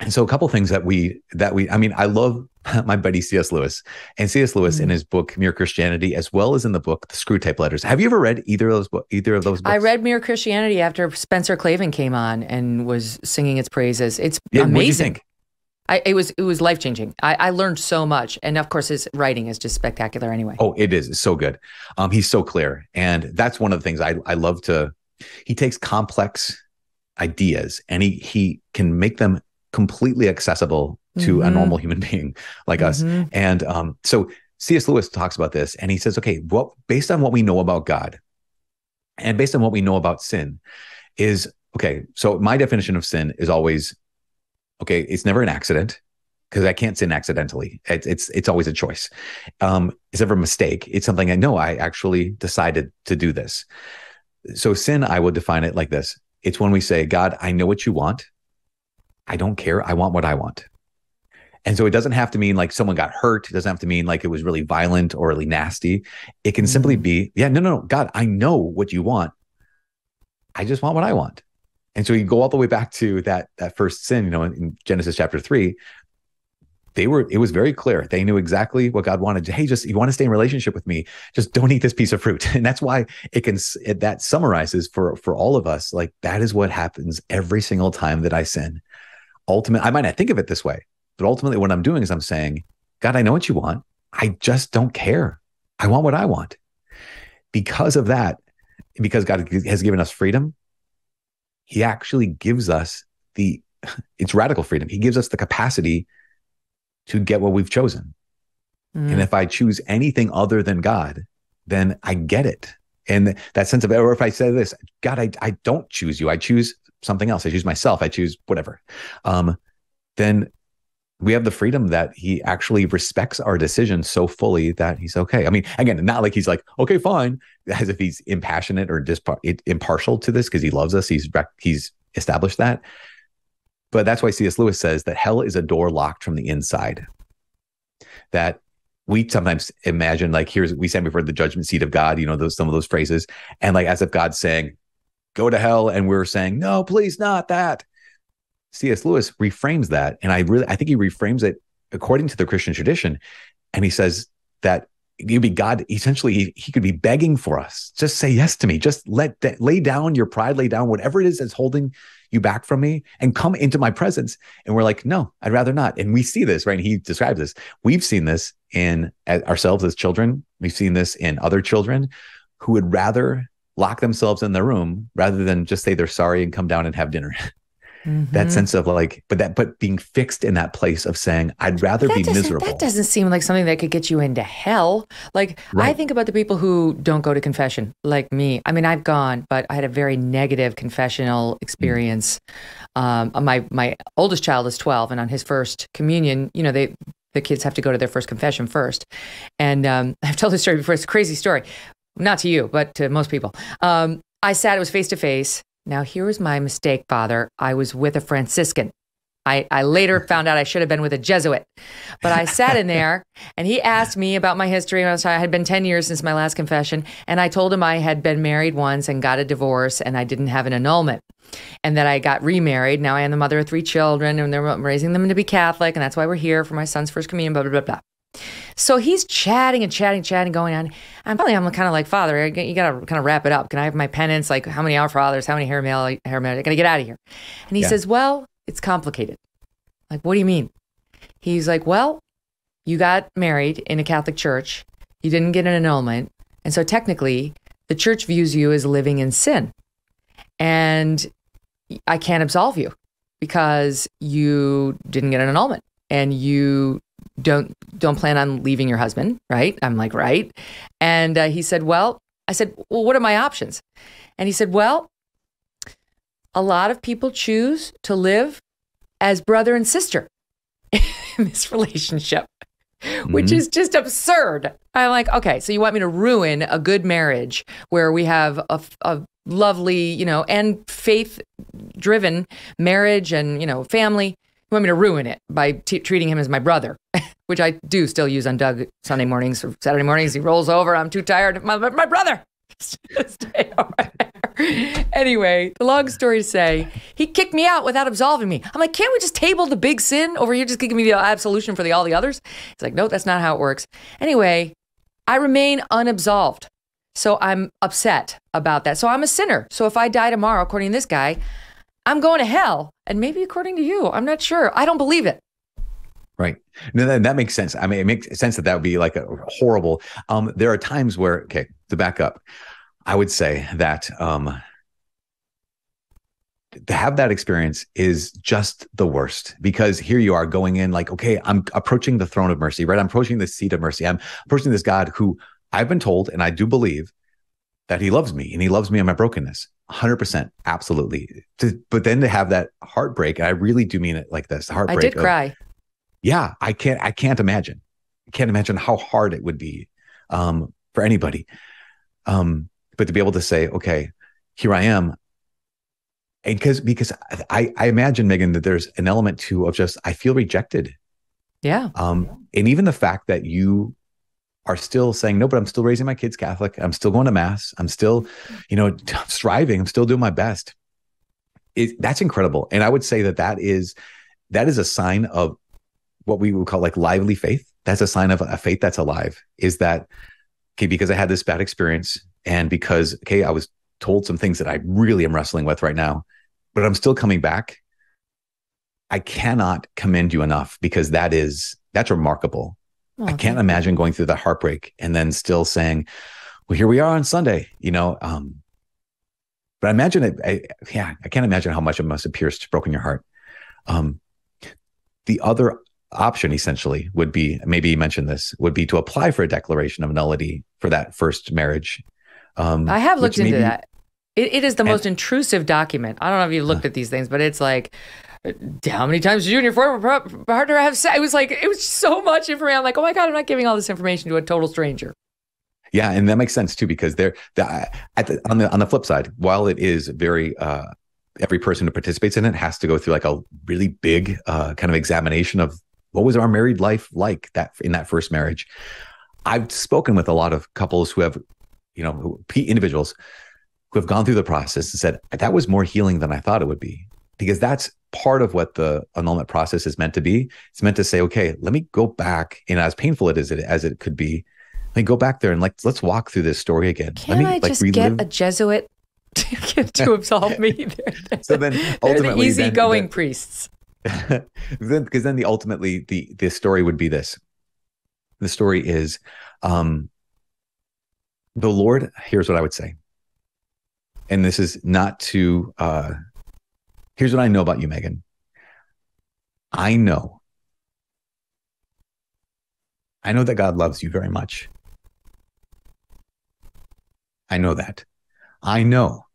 And so a couple things that we that we I mean I love my buddy C.S. Lewis and C.S. Lewis in Mm. his book Mere Christianity as well as in the book The Screwtape Letters. Have you ever read either of those bo- either of those books? I read Mere Christianity after Spencer Klavan came on and was singing its praises. It's Yeah, amazing. I, it was it was life changing. I, I learned so much, and of course, his writing is just spectacular. Anyway, Oh, it is It's so good. Um, he's so clear, and that's one of the things I I love to. He takes complex ideas and he he can make them completely accessible to a Mhm. normal human being like us. Mhm. And um, so C.S. Lewis talks about this, and he says, okay, well, based on what we know about God, And based on what we know about sin, is okay. So my definition of sin is always okay. It's never an accident because I can't sin accidentally. It's it's it's always a choice. Um, it's never a mistake. It's something I know. I actually decided to do this. So sin, I would define it like this: It's when we say, "God, I know what you want. I don't care. I want what I want." And so it doesn't have to mean like someone got hurt. It doesn't have to mean like it was really violent or really nasty. It can mm-hmm. simply be, yeah, no, no, no, God, I know what you want. I just want what I want. And so you go all the way back to that that first sin, you know, in Genesis chapter three, they were it was very clear. They knew exactly what god wanted. To. hey just you want to stay in relationship with me? Just don't eat this piece of fruit. And that's why it can it, that summarizes for for all of us like that is what happens every single time that i sin. Ultimately i might not think of it this way but ultimately what i'm doing is i'm saying god i know what you want. I just don't care. I want what i want. Because of that because god has given us freedom he actually gives us the it's radical freedom he gives us the capacity to get what we've chosen. Mm. And if I choose anything other than God, then I get it. And that sense of, or if I say this, God, I, I don't choose you. I choose something else. I choose myself. I choose whatever. Um, then we have the freedom that he actually respects our decision so fully that he's okay. I mean, again, not like he's like, okay, fine, as if he's impassionate or dispar- impartial to this because he loves us. He's he's established that. But that's why C.S. Lewis says that hell is a door locked from the inside. That we sometimes imagine like here's we stand before the judgment seat of God, you know, those some of those phrases, and like as if God's saying, go to hell, and we're saying, no, please not that. C.S. Lewis reframes that, and I really I think he reframes it according to the Christian tradition, and he says that you'd be God. Essentially, he, he could be begging for us. Just say yes to me. Just let that lay down your pride, lay down whatever it is that's holding you back from me and come into my presence. And we're like, no, I'd rather not. And we see this, right? And he describes this. We've seen this in ourselves as children. We've seen this in other children who would rather lock themselves in their room rather than just say they're sorry and come down and have dinner. Mm-hmm. That sense of like, but that, but being fixed in that place of saying, I'd rather be miserable. That doesn't seem like something that could get you into hell. Like, right. I think about the people who don't go to confession, like me. I mean, I've gone, but I had a very negative confessional experience. Mm-hmm. Um, my my oldest child is twelve, and on his first communion, you know, they the kids have to go to their first confession first. And um, I've told this story before. It's a crazy story, not to you, but to most people. Um, I sat. It was face to face now, here was my mistake, Father. I was with a Franciscan. I, I later found out I should have been with a Jesuit. But I sat in there and he asked me about my history. I had been 10 years since my last confession. And I told him I had been married once and got a divorce and I didn't have an annulment. And that I got remarried. Now I am the mother of three children and they're raising them to be Catholic. And that's why we're here for my son's first communion, blah, blah, blah, blah. So he's chatting and chatting, chatting, going on. I'm finally, I'm kind of like, Father, you got to kind of wrap it up. Can I have my penance? Like, how many Our Fathers? How many Hail Mary? Hail Mary? I got to get out of here. And he yeah. says, Well, it's complicated. Like, what do you mean? He's like, Well, you got married in a Catholic church. You didn't get an annulment. And so technically, the church views you as living in sin. And I can't absolve you because you didn't get an annulment and you don't don't plan on leaving your husband, right? I'm like, right. And uh, he said, well, I said, well, what are my options? And he said, well, a lot of people choose to live as brother and sister in this relationship, mm-hmm. which is just absurd. I'm like, okay, so you want me to ruin a good marriage where we have a, a lovely, you know, and faith driven marriage and, you know, family want me to ruin it by t- treating him as my brother, which I do still use on Doug Sunday mornings or Saturday mornings. He rolls over. I'm too tired. My, my brother. Stay Anyway, the long story to say, he kicked me out without absolving me. I'm like, can't we just table the big sin over here? Just give me the absolution for the all the others. He's like, no, that's not how it works. Anyway, I remain unabsolved. So I'm upset about that. So I'm a sinner. So if I die tomorrow, according to this guy, I'm going to hell. And maybe according to you, I'm not sure. I don't believe it. Right. No, that, that makes sense. I mean, it makes sense that that would be like a horrible. Um, there are times where, okay, to back up, I would say that um, to have that experience is just the worst because here you are going in like, okay, I'm approaching the throne of mercy, right? I'm approaching the seat of mercy. I'm approaching this God who I've been told, and I do believe, that he loves me and he loves me in my brokenness. 100% absolutely. To, but then to have that heartbreak i really do mean it like this heartbreak I did of, cry. yeah i can't i can't imagine. I can't imagine how hard it would be um, for anybody. Um, but to be able to say okay here i am. And because because i i imagine megyn that there's an element too of just i feel rejected. Yeah. um, and even the fact that you are still saying no but i'm still raising my kids catholic. I'm still going to mass. I'm still you know striving. I'm still doing my best. It, that's incredible. And i would say that that is that is a sign of what we would call like lively faith. That's a sign of a faith that's alive is that okay because i had this bad experience and because okay i was told some things that i really am wrestling with right now but i'm still coming back i cannot commend you enough because that is that's remarkable Oh, I can't imagine going through the heartbreak and then still saying, "Well, here we are on Sunday," you know. Um, but I imagine it. I, yeah, I can't imagine how much it must have pierced, broken your heart. Um, the other option, essentially, would be maybe you mentioned this would be to apply for a declaration of nullity for that first marriage. Um, I have looked into maybe- that. It, it is the And- most intrusive document. I don't know if you've looked at these things, but it's like, uh, how many times did you and your former partner have sex? It was like, it was so much information. I'm like, oh my God, I'm not giving all this information to a total stranger. Yeah, and that makes sense too because they're the, the, on the on the flip side, while it is very uh, every person who participates in it has to go through like a really big uh, kind of examination of what was our married life like that in that first marriage. I've spoken with a lot of couples who have, you know, who, individuals who have gone through the process and said that was more healing than I thought it would be because that's part of what the annulment process is meant to be. It's meant to say, okay, let me go back, and as painful it is as it could be, let me go back there and like let's walk through this story again. Can let me I like just get a Jesuit to, to absolve me? They're, So then they're the ultimately, then- easygoing then- priests. then because then the ultimately the the story would be this. The story is, um, the Lord. Here's what I would say, and this is not to. uh Here's what I know about you, Megyn. I know. I know that God loves you very much. I know that. I know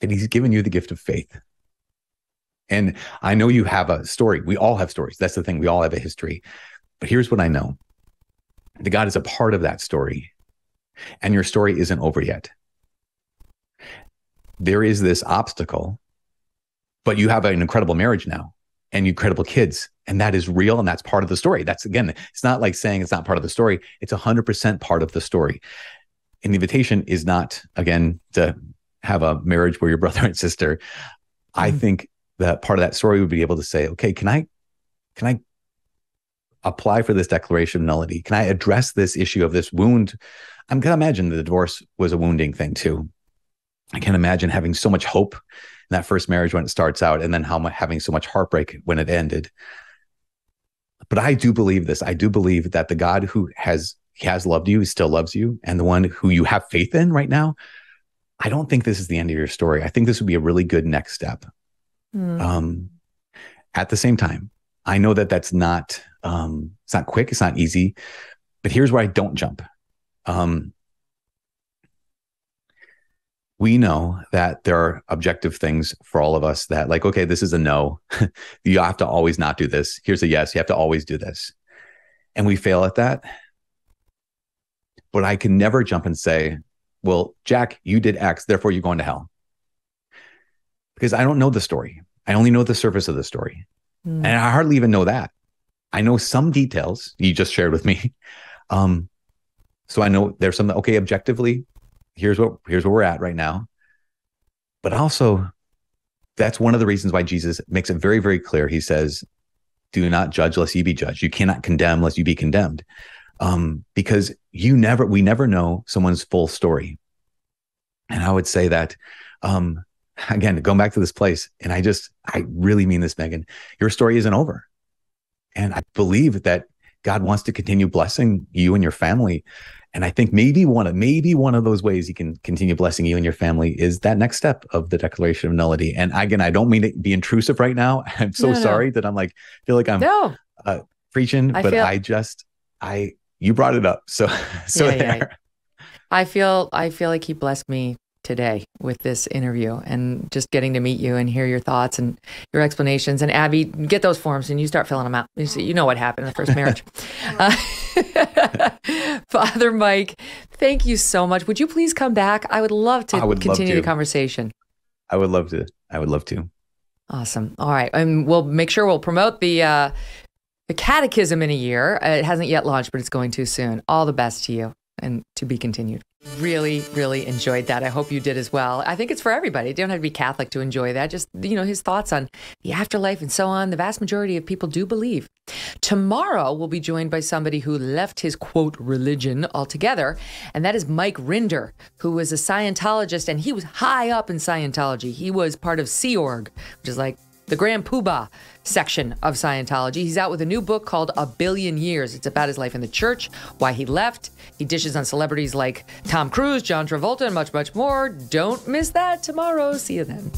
that He's given you the gift of faith. And I know you have a story. We all have stories. That's the thing. We all have a history. But here's what I know that God is a part of that story, and your story isn't over yet. There is this obstacle, but you have an incredible marriage now and incredible kids. And that is real. And that's part of the story. That's again, it's not like saying it's not part of the story, it's 100% part of the story. And the invitation is not, again, to have a marriage where you're brother and sister. I Mhm. think that part of that story would be able to say, okay, can I, can I apply for this declaration of nullity? Can I address this issue of this wound? I'm gonna imagine the divorce was a wounding thing too. I can't imagine having so much hope that first marriage when it starts out, and then how much having so much heartbreak when it ended. But I do believe this. I do believe that the God who has he has loved you, he still loves you, and the one who you have faith in right now. I don't think this is the end of your story. I think this would be a really good next step. Hmm. Um, at the same time, I know that that's not um, it's not quick, it's not easy, but here's where I don't jump. Um, we know that there are objective things for all of us that, like, okay, this is a no. you have to always not do this. Here's a yes. You have to always do this. And we fail at that. But I can never jump and say, well, Jack, you did X, therefore you're going to hell. Because I don't know the story. I only know the surface of the story. Hmm. And I hardly even know that. I know some details you just shared with me. Um, so I know there's some okay, objectively, here's what here's where we're at right now. But also, that's one of the reasons why Jesus makes it very, very clear. He says, Do not judge lest you be judged. You cannot condemn lest you be condemned. Um, because you never, we never know someone's full story. And I would say that um again, going back to this place, and I just, I really mean this, Megyn, your story isn't over. And I believe that God wants to continue blessing you and your family. And I think maybe one of maybe one of those ways he can continue blessing you and your family is that next step of the declaration of nullity. And again, I don't mean to be intrusive right now. I'm so No, no. sorry that I'm like feel like I'm no, uh, preaching, I but feel- I just I you brought it up. So so Yeah, yeah. there. I feel I feel like he blessed me today with this interview and just getting to meet you and hear your thoughts and your explanations. And Abby, get those forms and you start filling them out. You, see, you know what happened in the first marriage. uh, Father Mike, thank you so much. Would you please come back? I would love to would continue love to. the conversation. I would love to. I would love to. Awesome. All right, and we'll make sure we'll promote the uh, the catechism in a year. Uh, it hasn't yet launched, but it's going to soon. All the best to you, and to be continued. Really, really enjoyed that. I hope you did as well. I think it's for everybody. You don't have to be Catholic to enjoy that. Just, you know, his thoughts on the afterlife and so on. The vast majority of people do believe. Tomorrow, we'll be joined by somebody who left his quote religion altogether, and that is Mike Rinder, who was a Scientologist, and he was high up in Scientology. He was part of Sea Org, which is like the Grand Poobah section of Scientology. He's out with a new book called A Billion Years. It's about his life in the church, why he left. He dishes on celebrities like Tom Cruise, John Travolta, and much, much more. Don't miss that tomorrow. See you then.